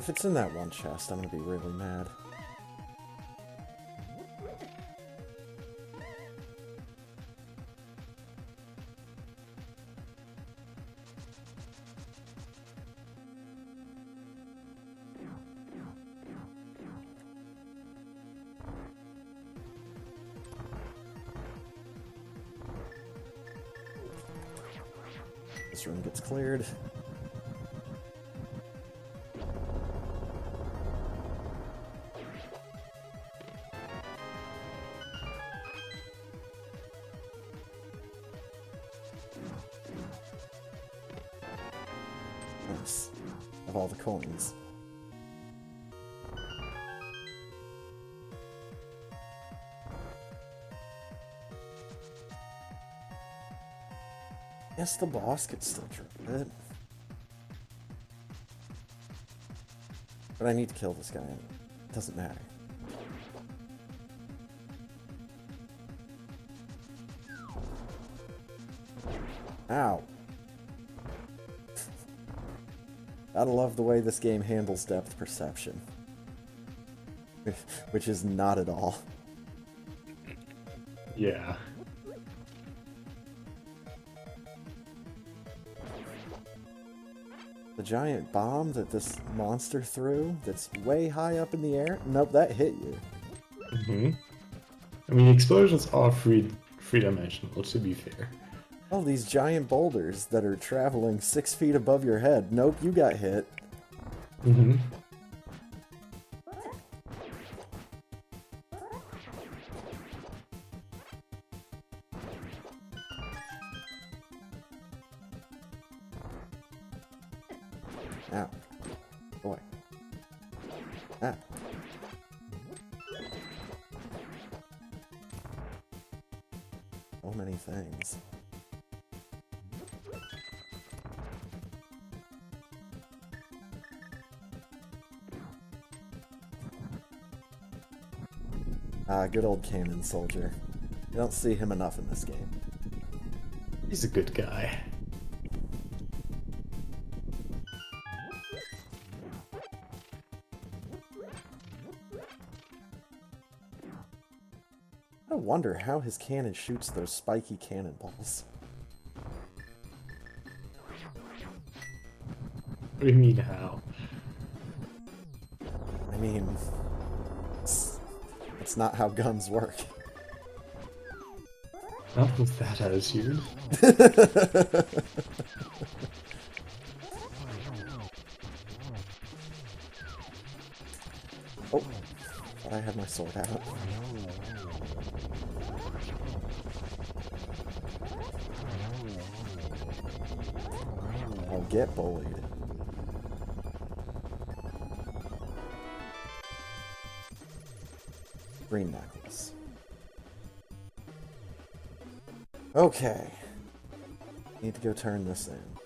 A: If it's in that one chest, I'm gonna be really mad. This room gets cleared. Yes, the boss could still drop it. But I need to kill this guy. It doesn't matter. Ow. Gotta love the way this game handles depth perception. Which is not at all.
B: Yeah.
A: Giant bomb that this monster threw that's way high up in the air? Nope, that hit you.
B: Mm hmm I mean, explosions are free three dimensional. To be fair.
A: Oh, these giant boulders that are traveling six feet above your head. Nope, you got hit.
B: hmm
A: good old cannon soldier. You don't see him enough in this game.
B: He's a good guy.
A: I wonder how his cannon shoots those spiky cannonballs.
B: What do you mean how?
A: I mean, not how guns work.
B: Not with that attitude.
A: oh, thought I had my sword out. I'll get bullied. Green knuckles. Okay. Need to go turn this in.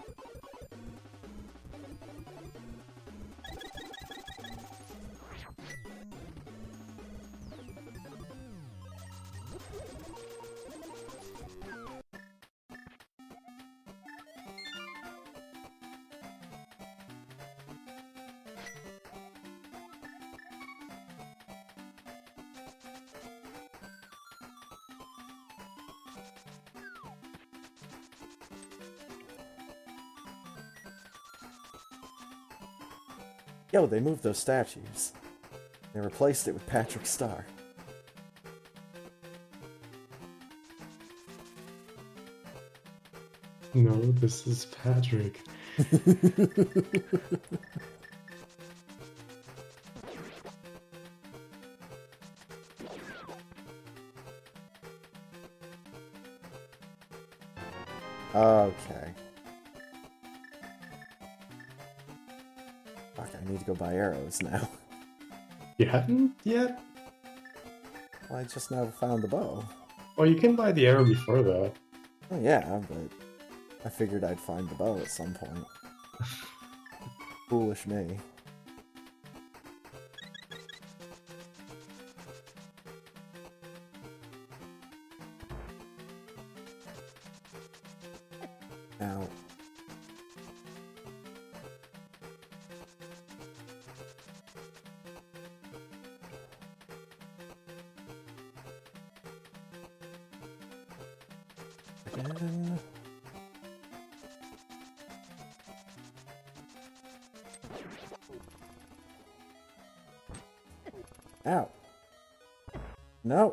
A: Yo, they moved those statues. They replaced it with Patrick Star.
B: No, this is Patrick.
A: go buy arrows now.
B: You haven't yet?
A: Well, I just now found the bow.
B: Well, you can buy the arrow before that.
A: Oh, yeah, but I figured I'd find the bow at some point. Foolish me.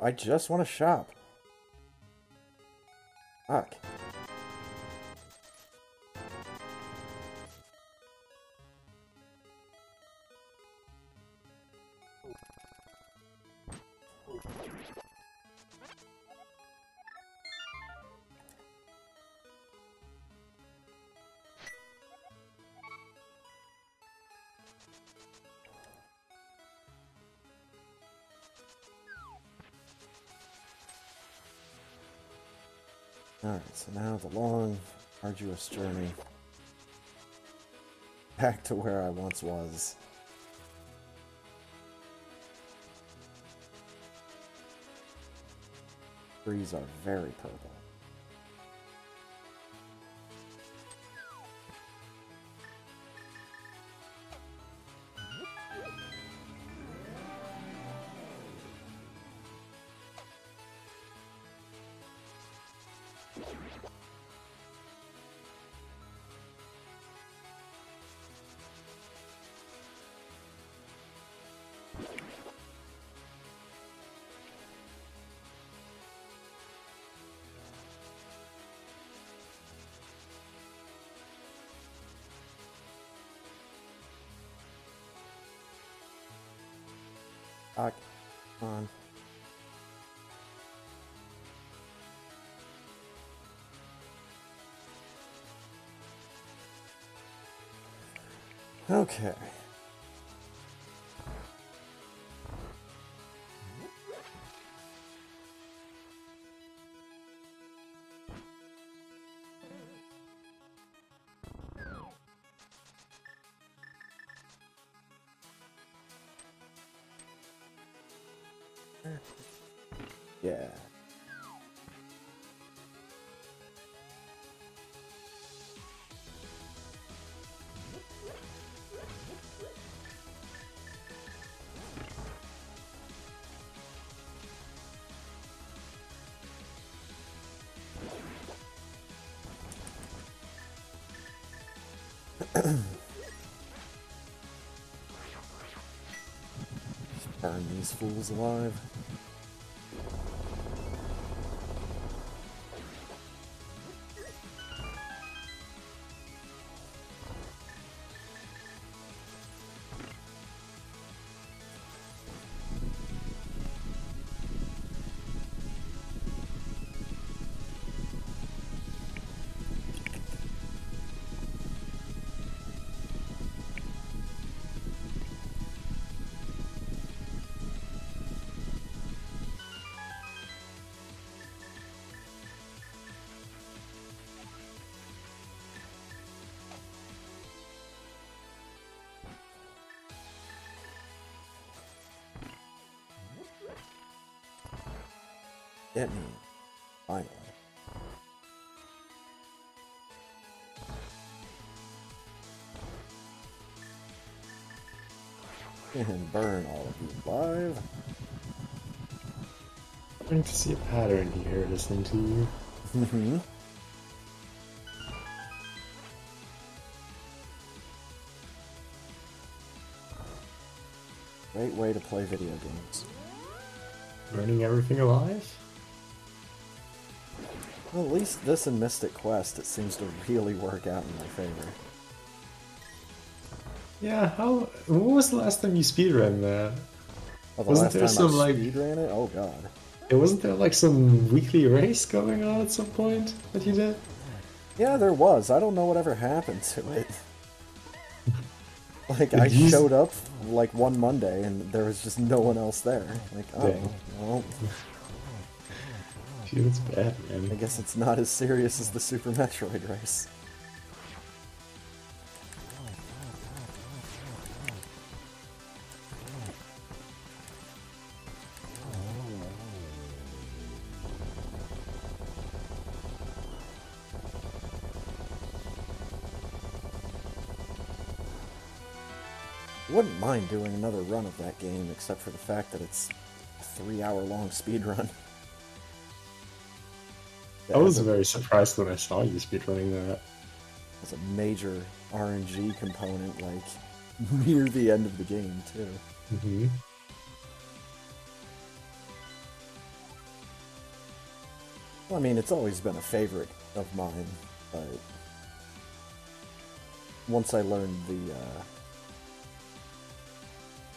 A: I just want to shop. So now the long, arduous journey back to where I once was. Trees are very purple. On. Okay. These fools alive. Get me. Finally. And burn all of you alive.
B: Starting to see a pattern here listening to you.
A: Mm-hmm. Great way to play video games.
B: Burning everything alive?
A: Well, at least this and Mystic Quest, it seems to really work out in my favor.
B: Yeah, how. When was the last time you speedran that?
A: Oh, the
B: Wasn't
A: last
B: there
A: time
B: some,
A: I
B: like-
A: speedran it? Oh god.
B: It wasn't there like some weekly race going on at some point that you did?
A: Yeah, there was. I don't know whatever happened to it. Like, I showed up, like, one Monday, and there was just no one else there. Like, oh,
B: Dang.
A: well,
B: Gee, that's bad,
A: I guess it's not as serious as the Super Metroid race. Wouldn't mind doing another run of that game, except for the fact that it's a three hour long speed run.
B: I was very surprised when I saw you speedrunning that.
A: It's a major RNG component, like near the end of the game too.
B: Mm-hmm.
A: Well, I mean, it's always been a favorite of mine, but once I learned the uh,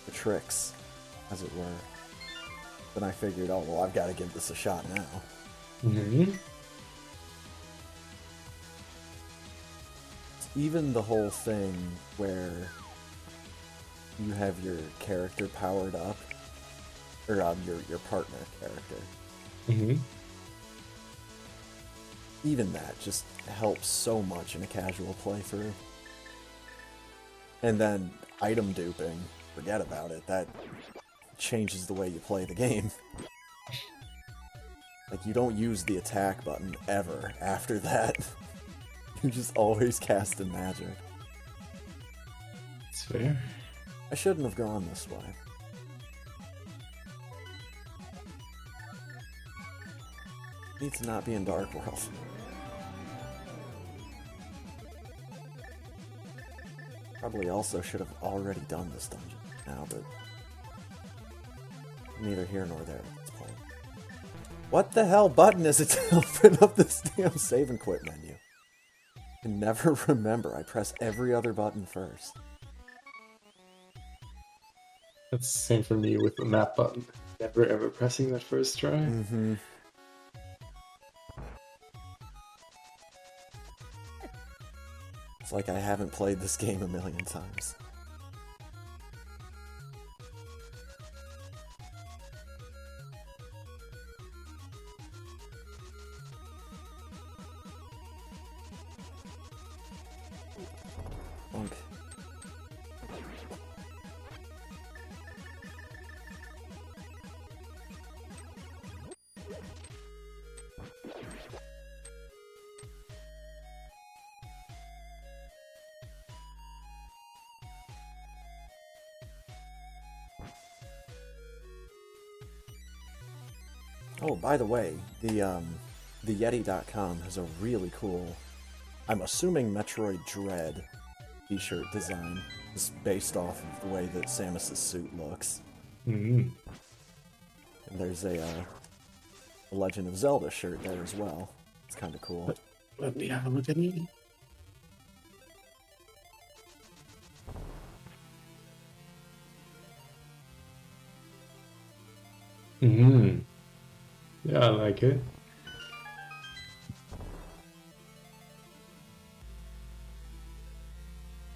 A: the tricks, as it were, then I figured, oh well, I've got to give this a shot now.
B: Mm-hmm.
A: Even the whole thing where you have your character powered up, or um, your your partner character.
B: Mm-hmm.
A: Even that just helps so much in a casual playthrough. And then item duping, forget about it. That changes the way you play the game. Like, you don't use the attack button ever after that. you just always cast a magic.
B: It's fair.
A: I shouldn't have gone this way. Need to not be in Dark World. Probably also should have already done this dungeon now, but neither here nor there at this point. What the hell button is it to open up this damn save and quit menu? I can never remember. I press every other button first.
B: That's the same for me with the map button. Never ever pressing that first try.
A: Mm-hmm. It's like I haven't played this game a million times. By the way, the um, the Yetee.com has a really cool, I'm assuming Metroid Dread t-shirt design is based off of the way that Samus's suit looks.
B: Mm-hmm.
A: And there's a, uh, a Legend of Zelda shirt there as well. It's kind of cool.
B: Let me have a look at it. I like it.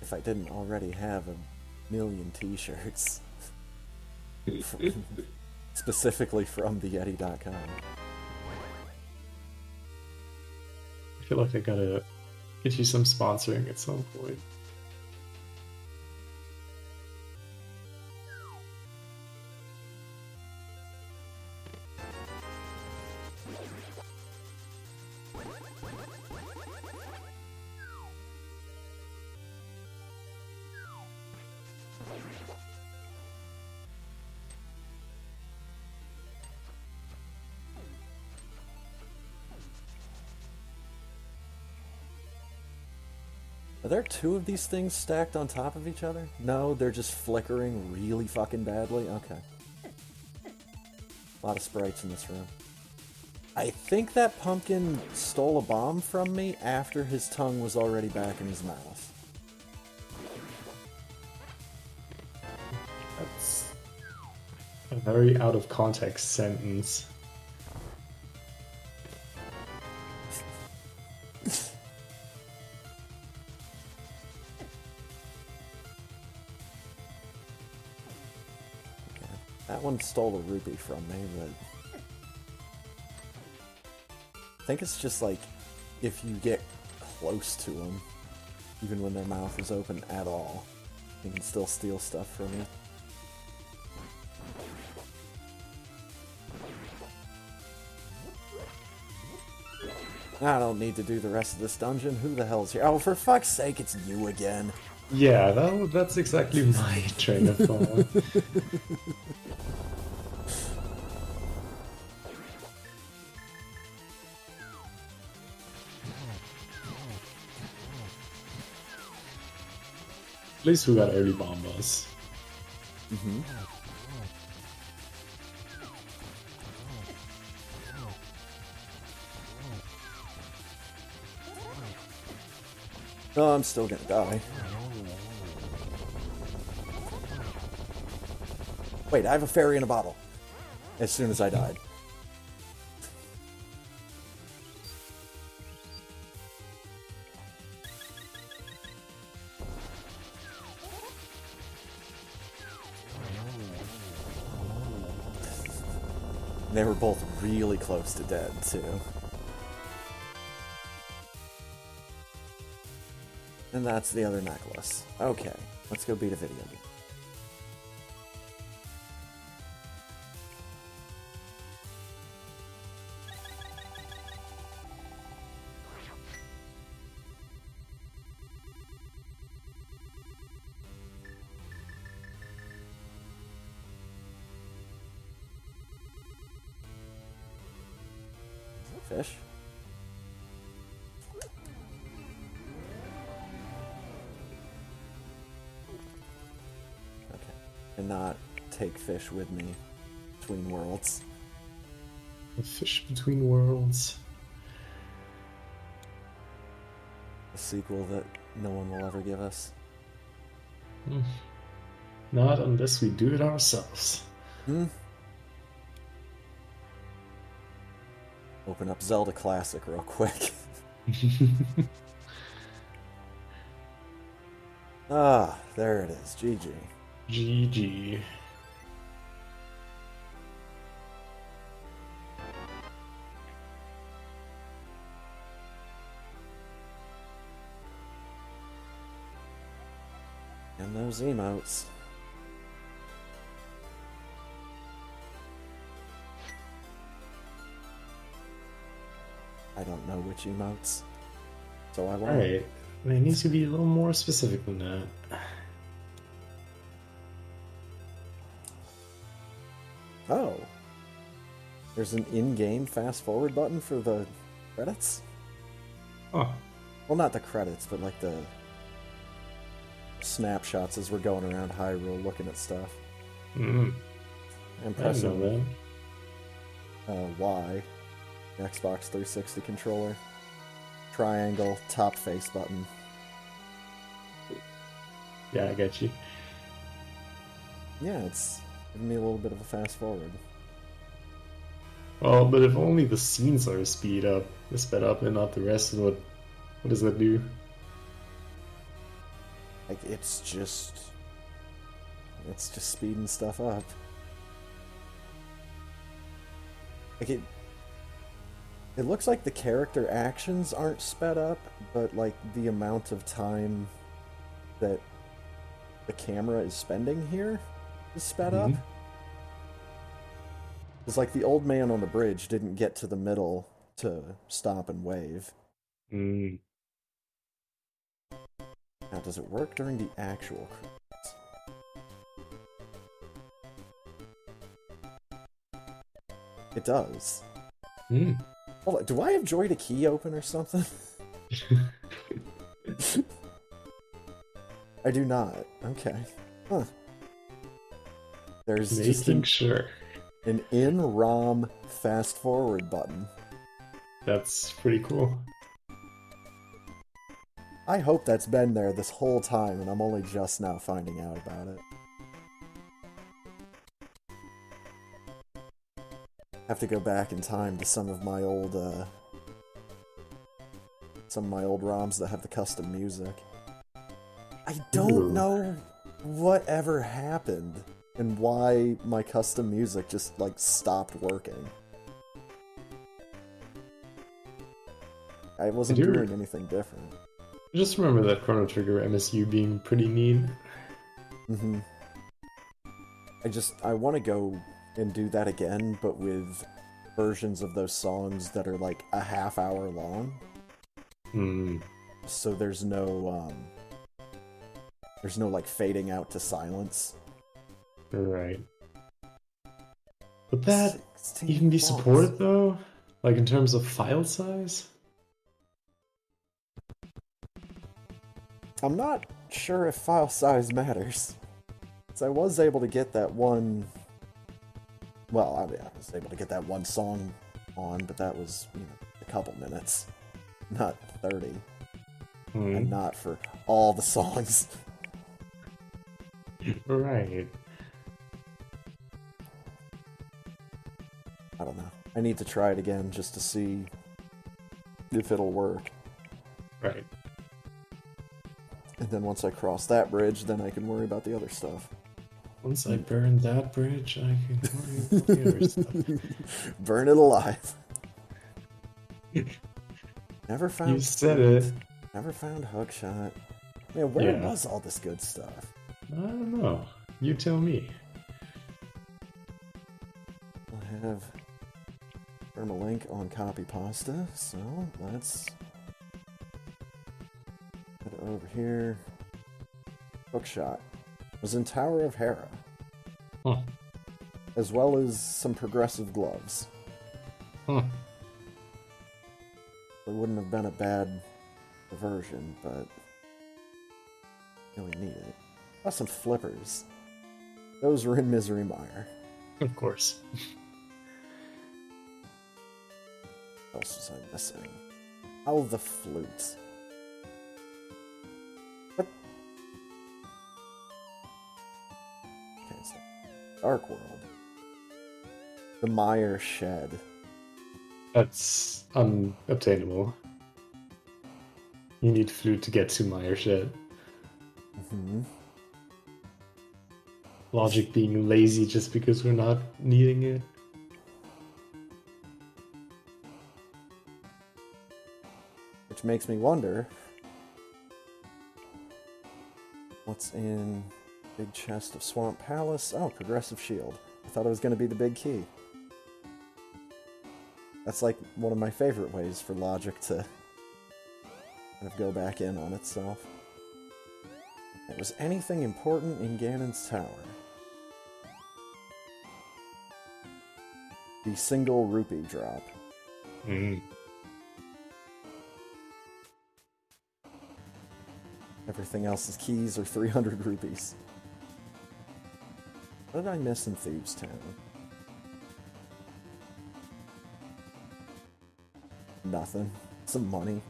A: If I didn't already have a million t-shirts. Specifically from the Yetee.com.
B: I feel like I gotta get you some sponsoring at some point.
A: Two of these things stacked on top of each other? No, they're just flickering really fucking badly? Okay. A lot of sprites in this room. I think that pumpkin stole a bomb from me after his tongue was already back in his mouth.
B: That's a very out of context sentence.
A: Stole a rupee from me, but... I think it's just like, if you get close to them, even when their mouth is open at all, they can still steal stuff from you. I don't need to do the rest of this dungeon. Who the hell's here? Oh, for fuck's sake, it's you again.
B: Yeah, that, that's exactly my train of thought. At least we got early Bombos.
A: Mm-hmm. No, I'm still gonna die. Wait, I have a fairy in a bottle. As soon as I died. Were both really close to dead, too. And that's the other necklace. Okay, let's go beat a video game. Take fish with me between worlds.
B: A fish between worlds.
A: A sequel that no one will ever give us.
B: Hmm. Not unless we do it ourselves.
A: Hmm? Open up Zelda Classic real quick. ah, there it is. GG.
B: GG.
A: Those emotes. I don't know which emotes. So I won't.
B: Alright. It needs to be a little more specific than that.
A: Oh. There's an in-game fast forward button for the credits?
B: Oh.
A: Well, not the credits, but like the snapshots as we're going around Hyrule looking at stuff.
B: Mm.
A: And
B: I didn't
A: pressing
B: that.
A: uh, Y, Xbox 360 controller, triangle, top face button.
B: Yeah, I got you.
A: Yeah, it's giving me a little bit of a fast forward.
B: Well, but if only the scenes are speed up, sped up, and not the rest, of what what does that do?
A: Like it's just, it's just speeding stuff up. Like it, it looks like the character actions aren't sped up, but like the amount of time that the camera is spending here is sped up.
B: Mhm.
A: It's like the old man on the bridge didn't get to the middle to stop and wave.
B: Mm.
A: Now, does it work during the actual credits? It does.
B: Mm.
A: Hold on, do I have JoyToKey open or something? I do not. Okay. Huh. There's just an,
B: sure.
A: an in-ROM fast forward button.
B: That's pretty cool.
A: I hope that's been there this whole time and I'm only just now finding out about it. I have to go back in time to some of my old uh some of my old ROMs that have the custom music. I don't
B: Ooh.
A: know whatever happened and why my custom music just like stopped working. I wasn't doing anything different.
B: Just remember that Chrono Trigger MSU being pretty neat.
A: hmm I just I want to go and do that again, but with versions of those songs that are like a half hour long.
B: Mm.
A: So there's no um there's no like fading out to silence.
B: Right. Would that
A: 16
B: even be
A: volts.
B: supported though? Like in terms of file size?
A: I'm not sure if file size matters. So I was able to get that one. Well, I, mean, I was able to get that one song on, but that was you know a couple minutes, not thirty,
B: Hmm.
A: and not for all the songs.
B: Right.
A: I don't know. I need to try it again just to see if it'll work.
B: Right.
A: And then once I cross that bridge, then I can worry about the other stuff.
B: Once I burn that bridge, I can worry about the other stuff.
A: Burn it alive. Never found.
B: You said it.
A: Never found Hookshot. Man, where
B: Yeah.
A: was all this good stuff?
B: I don't know. You tell me.
A: I have Permalink on copy pasta, so let's over here. Hookshot was in Tower of Hera,
B: Huh.
A: as well as some progressive gloves.
B: Huh.
A: It wouldn't have been a bad version, but really need it. Plus some flippers. Those were in Misery Mire.
B: Of course.
A: What else was I missing? Oh, the flute. Dark World. The Mire Shed.
B: That's unobtainable. You need flute to get to Mire Shed.
A: hmm
B: Logic being lazy just because we're not needing it.
A: Which makes me wonder what's in big chest of Swamp Palace? Oh, progressive shield. I thought it was going to be the big key. That's like one of my favorite ways for logic to kind of go back in on itself. It was anything important in Ganon's tower. The single rupee drop.
B: Mm.
A: Everything else is keys or 300 rupees. What did I miss in Thieves Town? Nothing. Some money.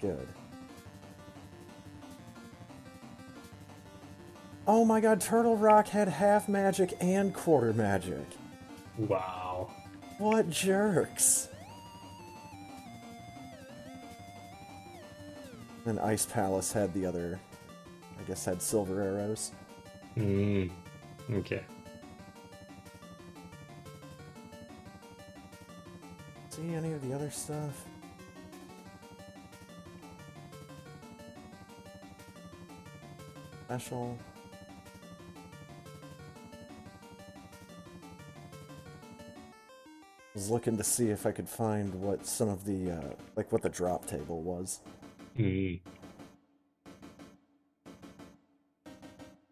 A: Good. Oh my god, Turtle Rock had half magic and quarter magic.
B: Wow.
A: What jerks! And Ice Palace had the other, I guess, had silver arrows.
B: Mm. Okay.
A: See any of the other stuff? Special. Was looking to see if I could find what some of the, uh, like what the drop table was.
B: Mm.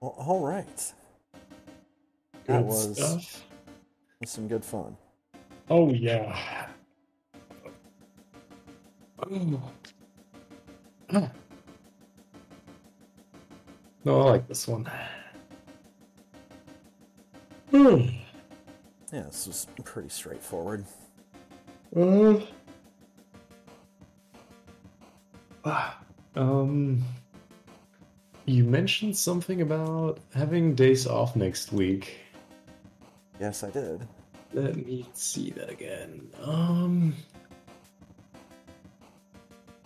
A: Well, all right.
B: Good
A: That was,
B: stuff.
A: was some good fun.
B: Oh yeah. Oh. No, I like this one. Hmm.
A: Yeah, this was pretty straightforward.
B: Uh, ah, um, you mentioned something about having days off next week.
A: Yes, I did.
B: Let me see that again. Um,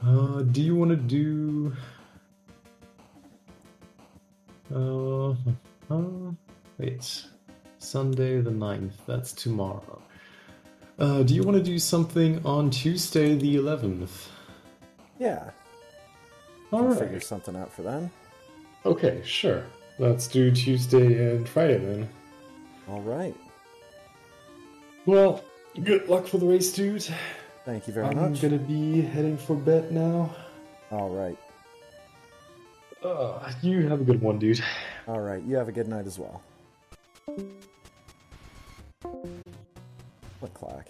B: uh, do you want to do? Uh, uh, wait, Sunday the 9th. That's tomorrow. Uh, do you want to do something on Tuesday the 11th?
A: Yeah,
B: All
A: I'll
B: right.
A: figure something out for them.
B: Okay, sure. Let's do Tuesday and Friday then.
A: All right.
B: Well, good luck for the race, dude.
A: Thank you very much.
B: I'm gonna be heading for bed now.
A: All right.
B: Uh, you have a good one, dude.
A: All right. You have a good night as well. Click clack.